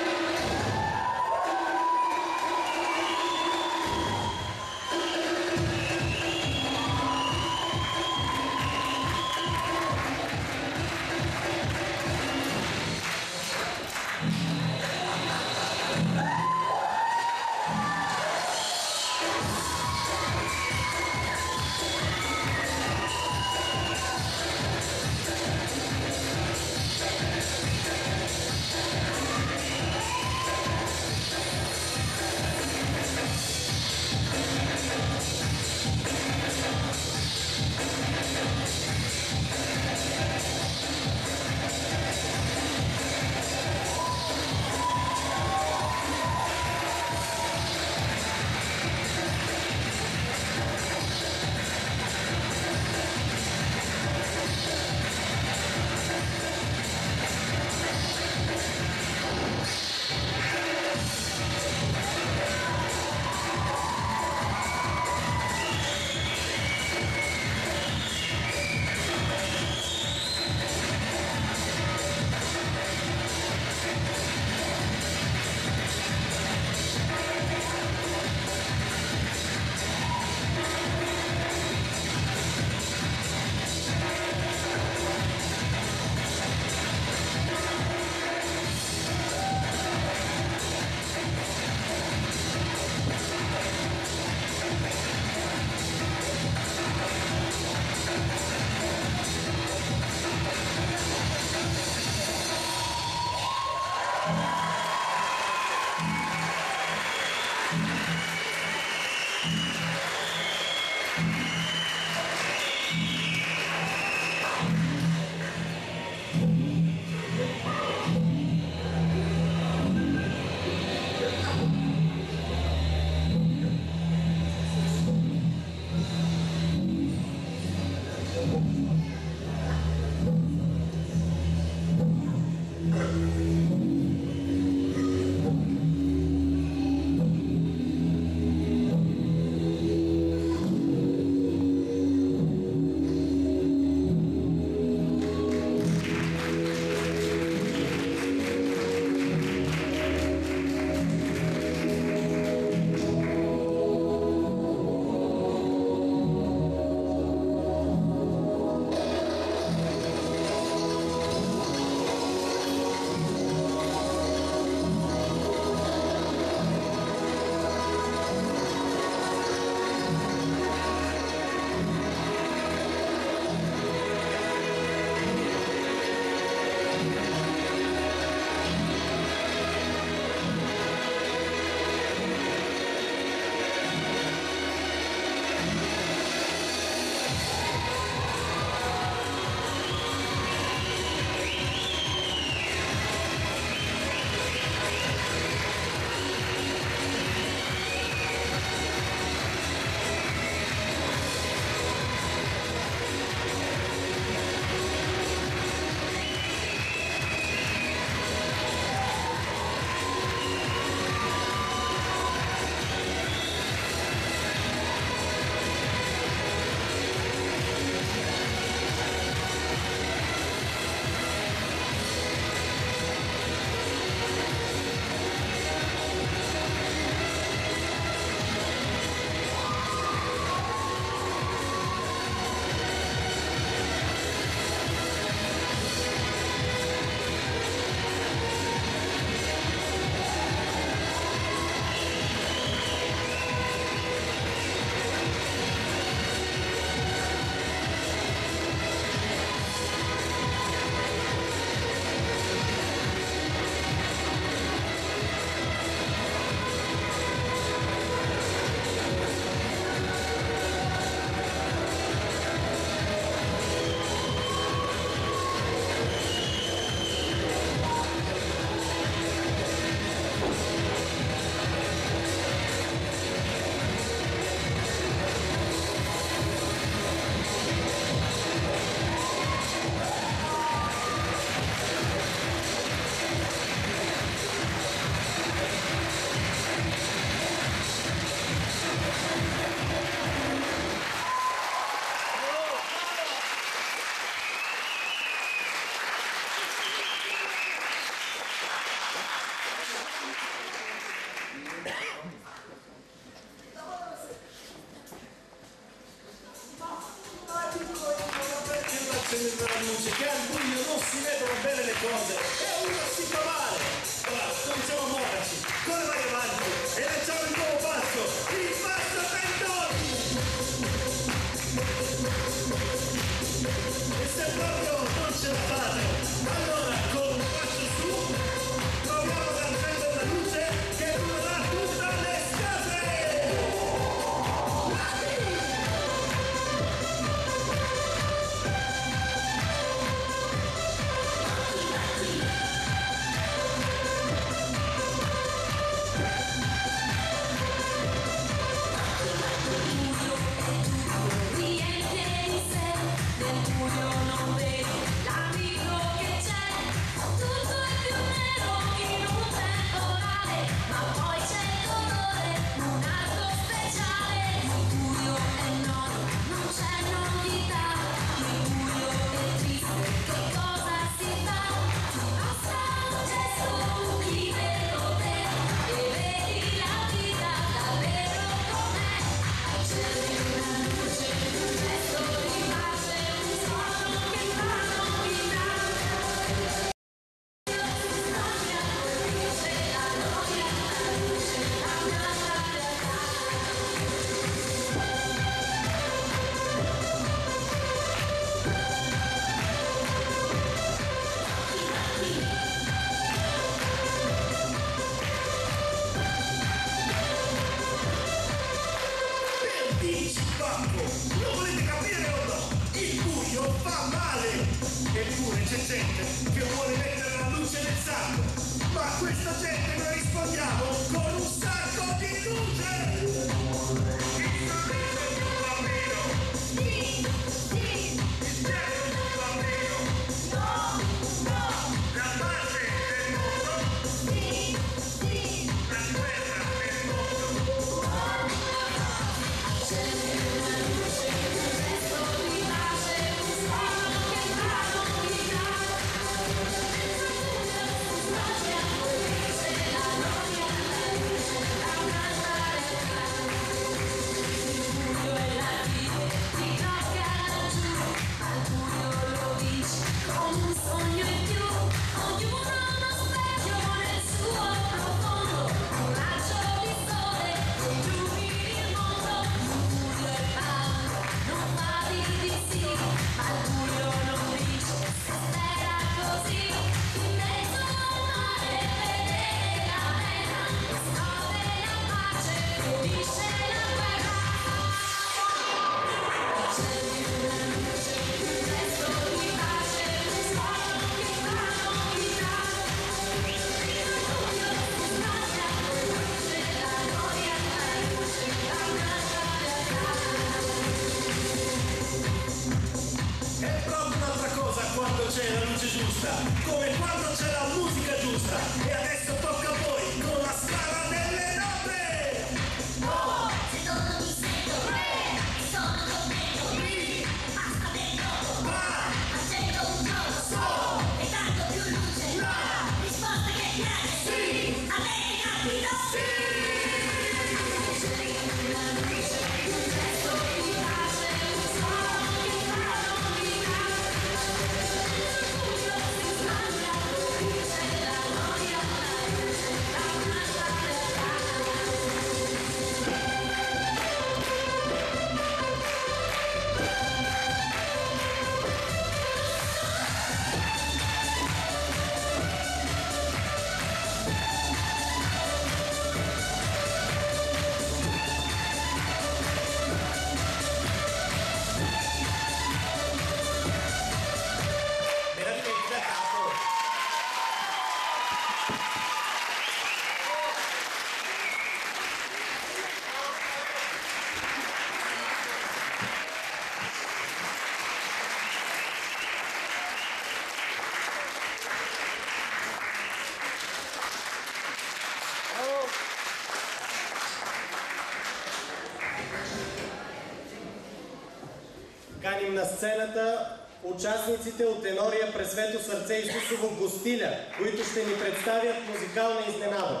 на сцената участниците от енория през Свето сърце Исусово гостиля, които ще ни представят музикална изненада.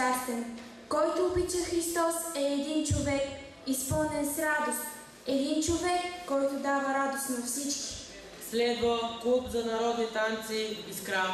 Нещастен. Който обича Христос е един човек, изпълнен с радост. Един човек, който дава радост на всички. Следва клуб за народни танци Искра,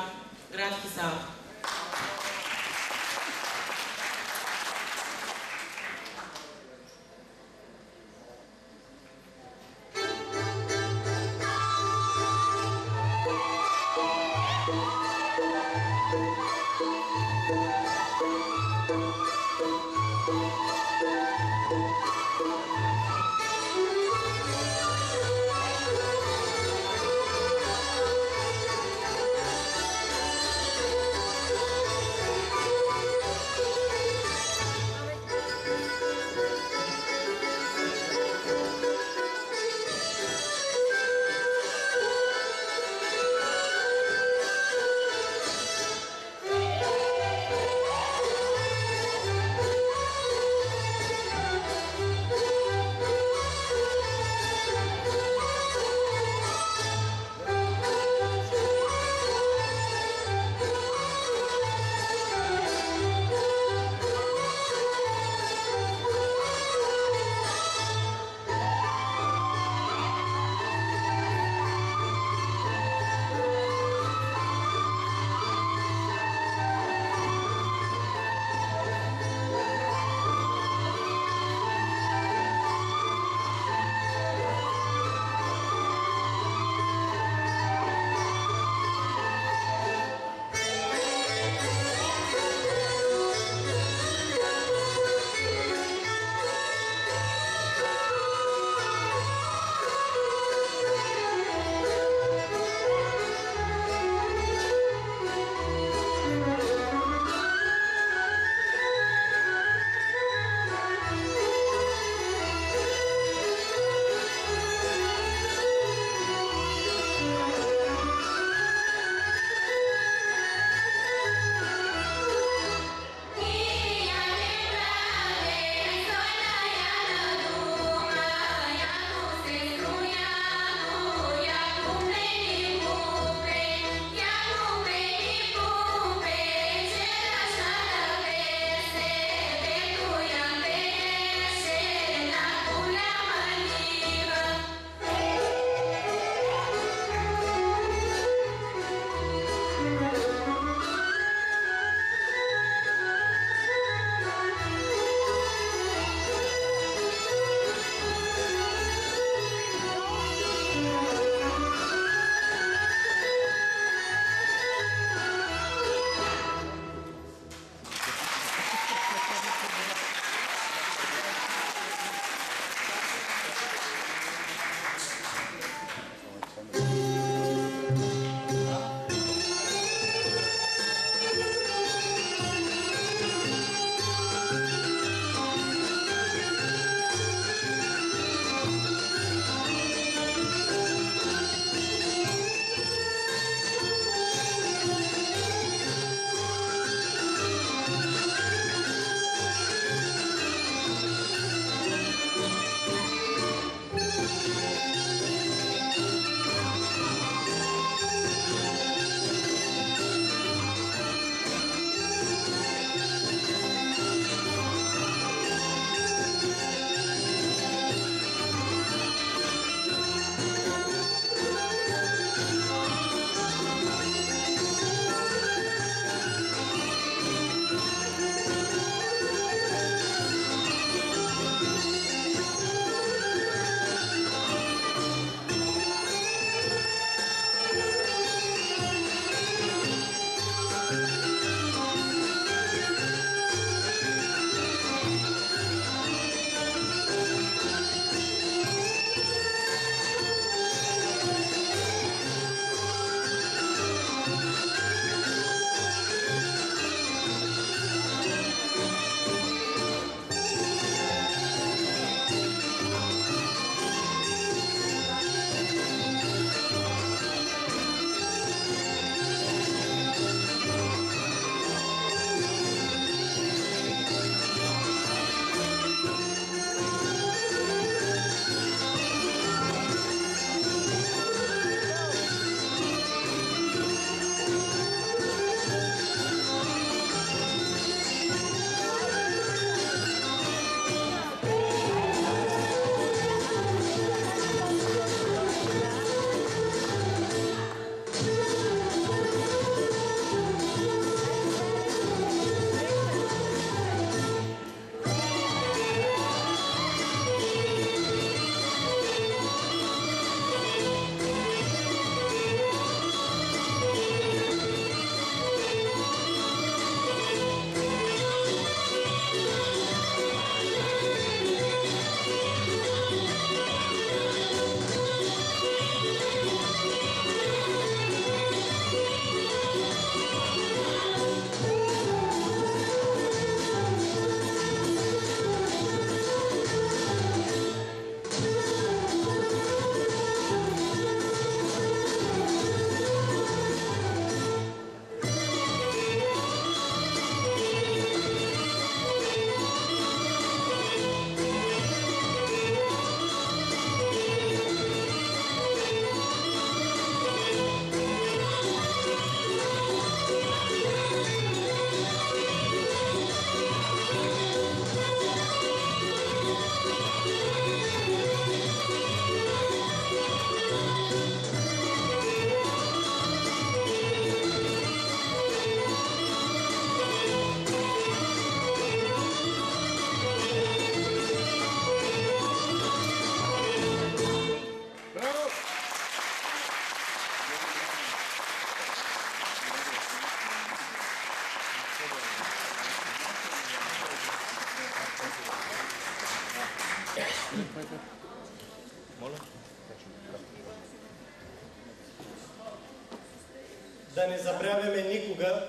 да не забравяме никога,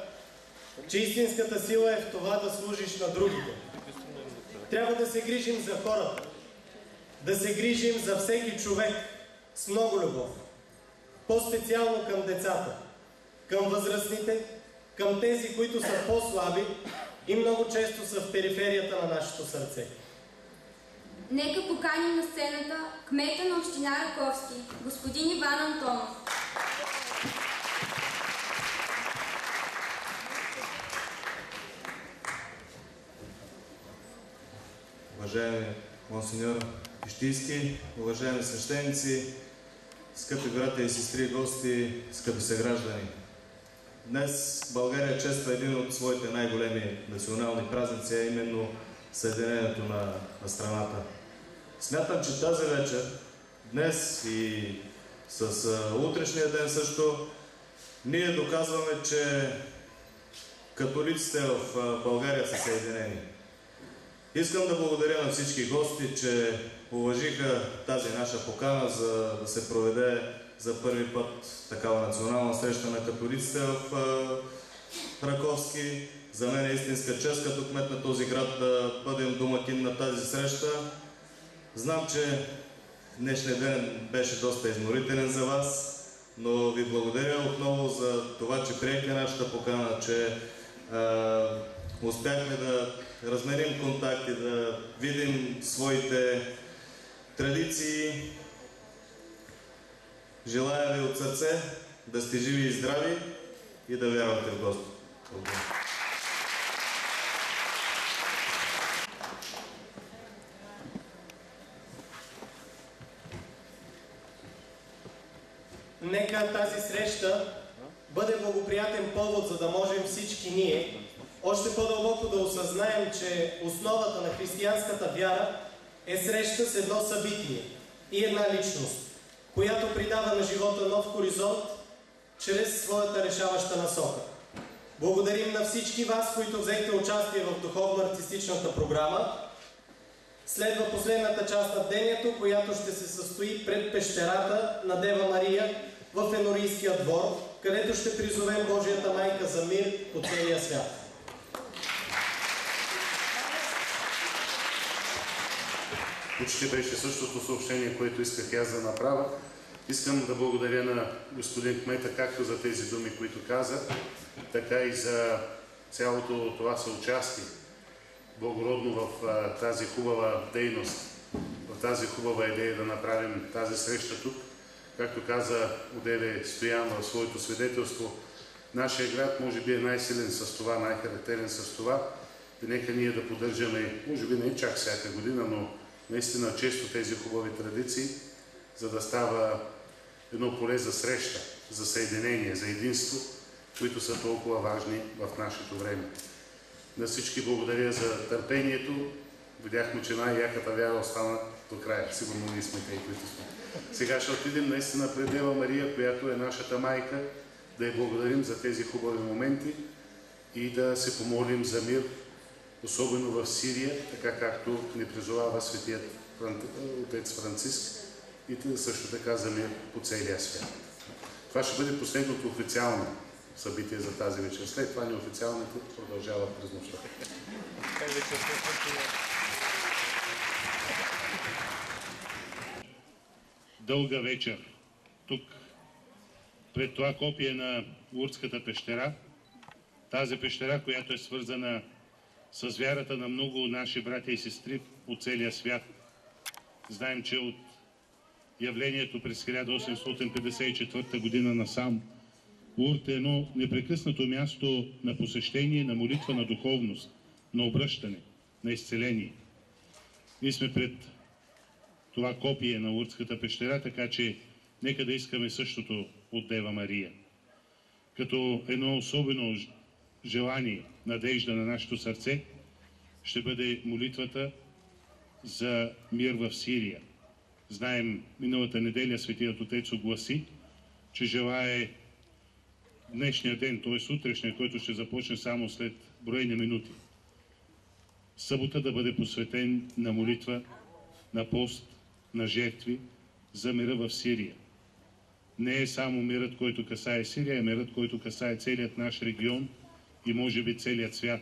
че истинската сила е в това да служиш на другите. Трябва да се грижим за хората, да се грижим за всеки човек с много любов. По-специално към децата, към възрастните, към тези, които са по-слаби и много често са в периферията на нашето сърце. Нека поканим на сцената кмета на община Раковски, господин Иван Антонов. Уважаеми монсеньор Пищийски, уважаеми свещеници, скъпи братя и сестри гости, скъпи съграждани. Днес България чества един от своите най-големи национални празници, а именно Съединението на, на страната. Смятам, че тази вечер, днес и с а, утрешния ден също, ние доказваме, че католиците в а, България са съединени. Искам да благодаря на всички гости, че уважиха тази наша покана за да се проведе за първи път такава национална среща на католиците в Раковски. За мен е истинска чест като кмет на този град да бъдем домакин на тази среща. Знам, че днешният ден беше доста изморителен за вас, но ви благодаря отново за това, че приехте нашата покана, че а, успяхме да разменим контакти, да видим своите традиции. Желая ви от сърце да сте живи и здрави и да вярвате в Господ. Нека тази среща бъде благоприятен повод, за да можем всички ние още по-дълбоко да осъзнаем, че основата на християнската вяра е среща с едно събитие и една личност, която придава на живота нов хоризонт чрез своята решаваща насока. Благодарим на всички вас, които взехте участие в духовно-артистичната програма. Следва последната част на бдението, която ще се състои пред пещерата на Дева Мария в Енорийския двор, където ще призовем Божията майка за мир по целия свят. Почти беше същото съобщение, което исках аз да направя. Искам да благодаря на господин Кмета както за тези думи, които каза, така и за цялото това съучастие благородно в а, тази хубава дейност, в тази хубава идея да направим тази среща тук. Както каза Оделе Стоян в своето свидетелство, нашия град може би е най-силен с това, най-характерен с това. И нека ние да поддържаме, може би не чак всяка година, но наистина често тези хубави традиции, за да става едно поле за среща, за съединение, за единство, които са толкова важни в нашето време. На всички благодаря за търпението. Видяхме, че най-яката вяра остана до края. Сигурно ние сме те, които сме. Сега ще отидем наистина пред Дева Мария, която е нашата майка, да я благодарим за тези хубави моменти и да се помолим за мир, особено в Сирия, така както ни призовава светият отец Франциск и също така за мир по целия свят. Това ще бъде последното официално събитие за тази вечер. След това неофициалните продължават през нощта. Дълга вечер. Тук, пред това копие на Урската пещера, тази пещера, която е свързана с вярата на много наши братя и сестри по целия свят. Знаем, че от явлението през 1854 година насам Урт е едно непрекъснато място на посещение, на молитва, на духовност, на обръщане, на изцеление. Ние сме пред това копие на Уртската пещера, така че нека да искаме същото от Дева Мария. Като едно особено желание, надежда на нашето сърце, ще бъде молитвата за мир в Сирия. Знаем, миналата неделя Светият Отец огласи, че желае днешния ден, т.е. утрешния, който ще започне само след броени минути, събота да бъде посветен на молитва, на пост, на жертви за мира в Сирия. не е само мирът, който касае Сирия, е мирът, който касае целият наш регион и може би целият свят.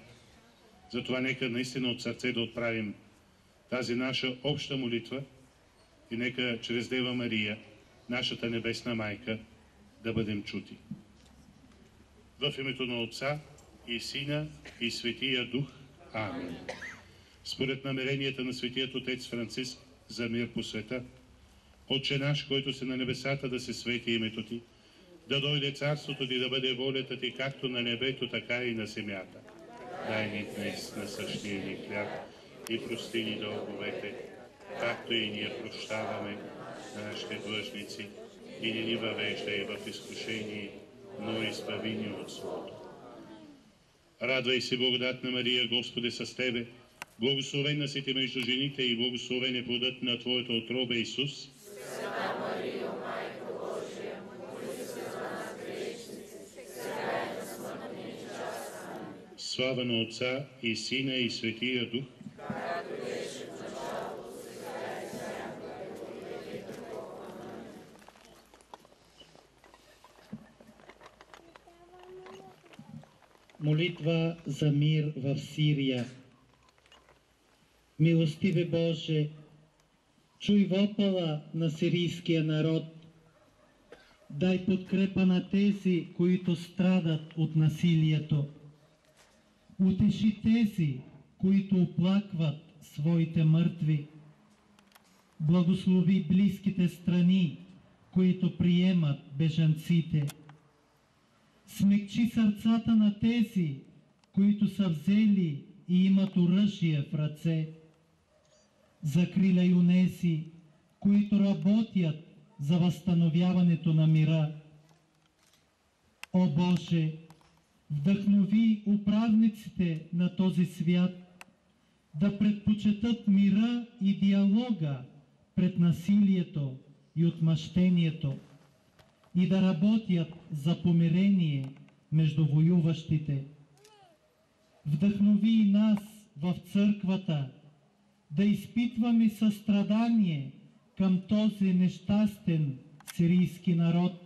Затова нека наистина от сърце да отправим тази наша обща молитва и нека чрез Дева Мария, нашата небесна майка, да бъдем чути. В името на Отца и Сина и Светия Дух. Амин. Според намеренията на Светият Отец Франциск за мир по света, Отче наш, който си на небесата, да се свети името Ти, да дойде царството Ти, да бъде волята Ти, както на небето, така и на земята. Дай ни днес на същия ни хляб и прости ни дълговете, както и ние прощаваме на нашите длъжници и не ни въвеждай в изкушение, но избави ни от злото. Радвай се, благодатна Мария, Господи с Тебе, благословена си Ти между жените и благословен е плодът на Твоята отроба Исус. Слава на Отца и Сина и Светия Дух. Молитва за мир в Сирия. Милостиве Боже, чуй вопала на сирийския народ. Дай подкрепа на тези, които страдат от насилието. Утеши тези, които оплакват своите мъртви. Благослови близките страни, които приемат бежанците. Смекчи сърцата на тези, които са взели и имат оръжие в ръце. Закриляй унеси, които работят за възстановяването на мира. О Боже, вдъхнови управниците на този свят да предпочитат мира и диалога пред насилието и отмъщението и да работят за помирение между воюващите. Вдъхнови и нас в църквата да изпитваме състрадание към този нещастен сирийски народ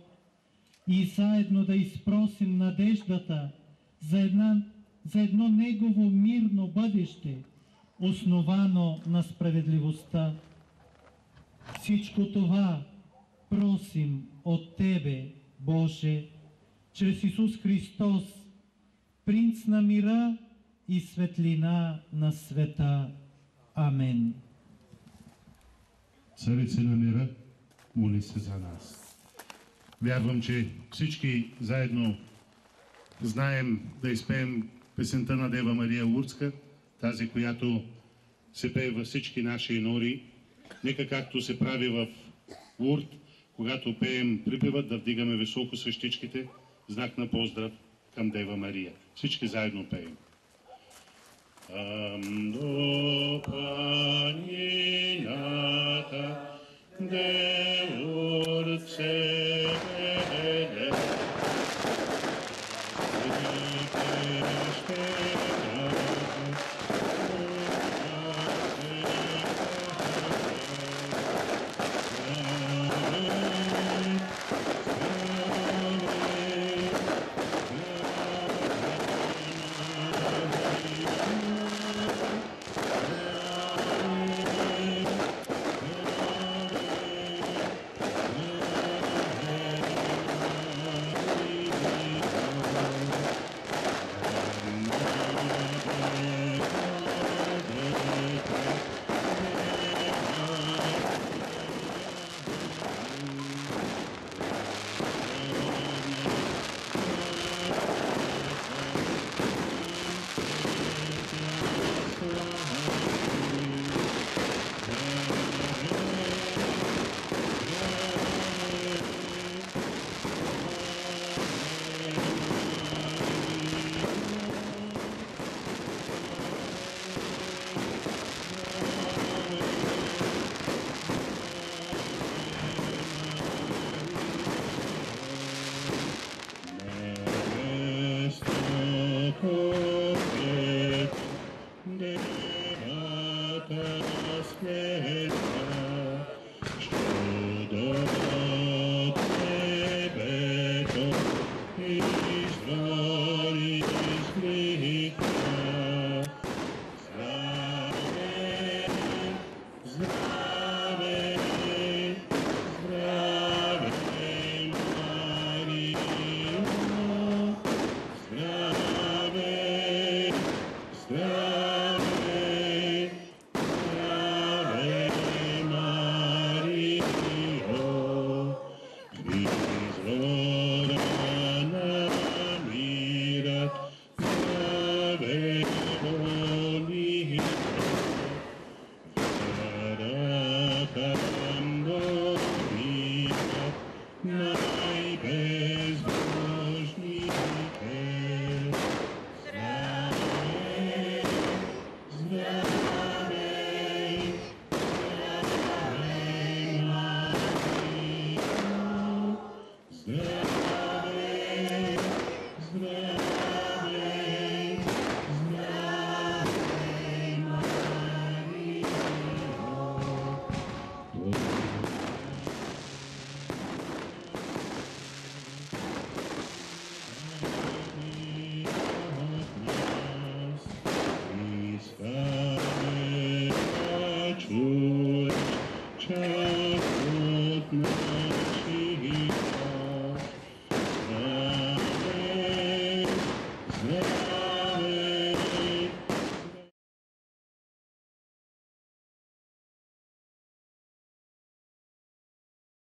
и заедно да изпросим надеждата за, една, за едно негово мирно бъдеще, основано на справедливостта. Всичко това просим от Тебе, Боже, чрез Исус Христос, Принц на мира и светлина на света. Амен. Царица на мира, моли се за нас. Вярвам, че всички заедно знаем да изпеем песента на Дева Мария Лурцка, тази, която се пее във всички наши нори. Нека както се прави в Лурд, когато пеем припевът, да вдигаме високо свещичките, знак на поздрав към Дева Мария. Всички заедно пеем. Am do paninata de Thank you.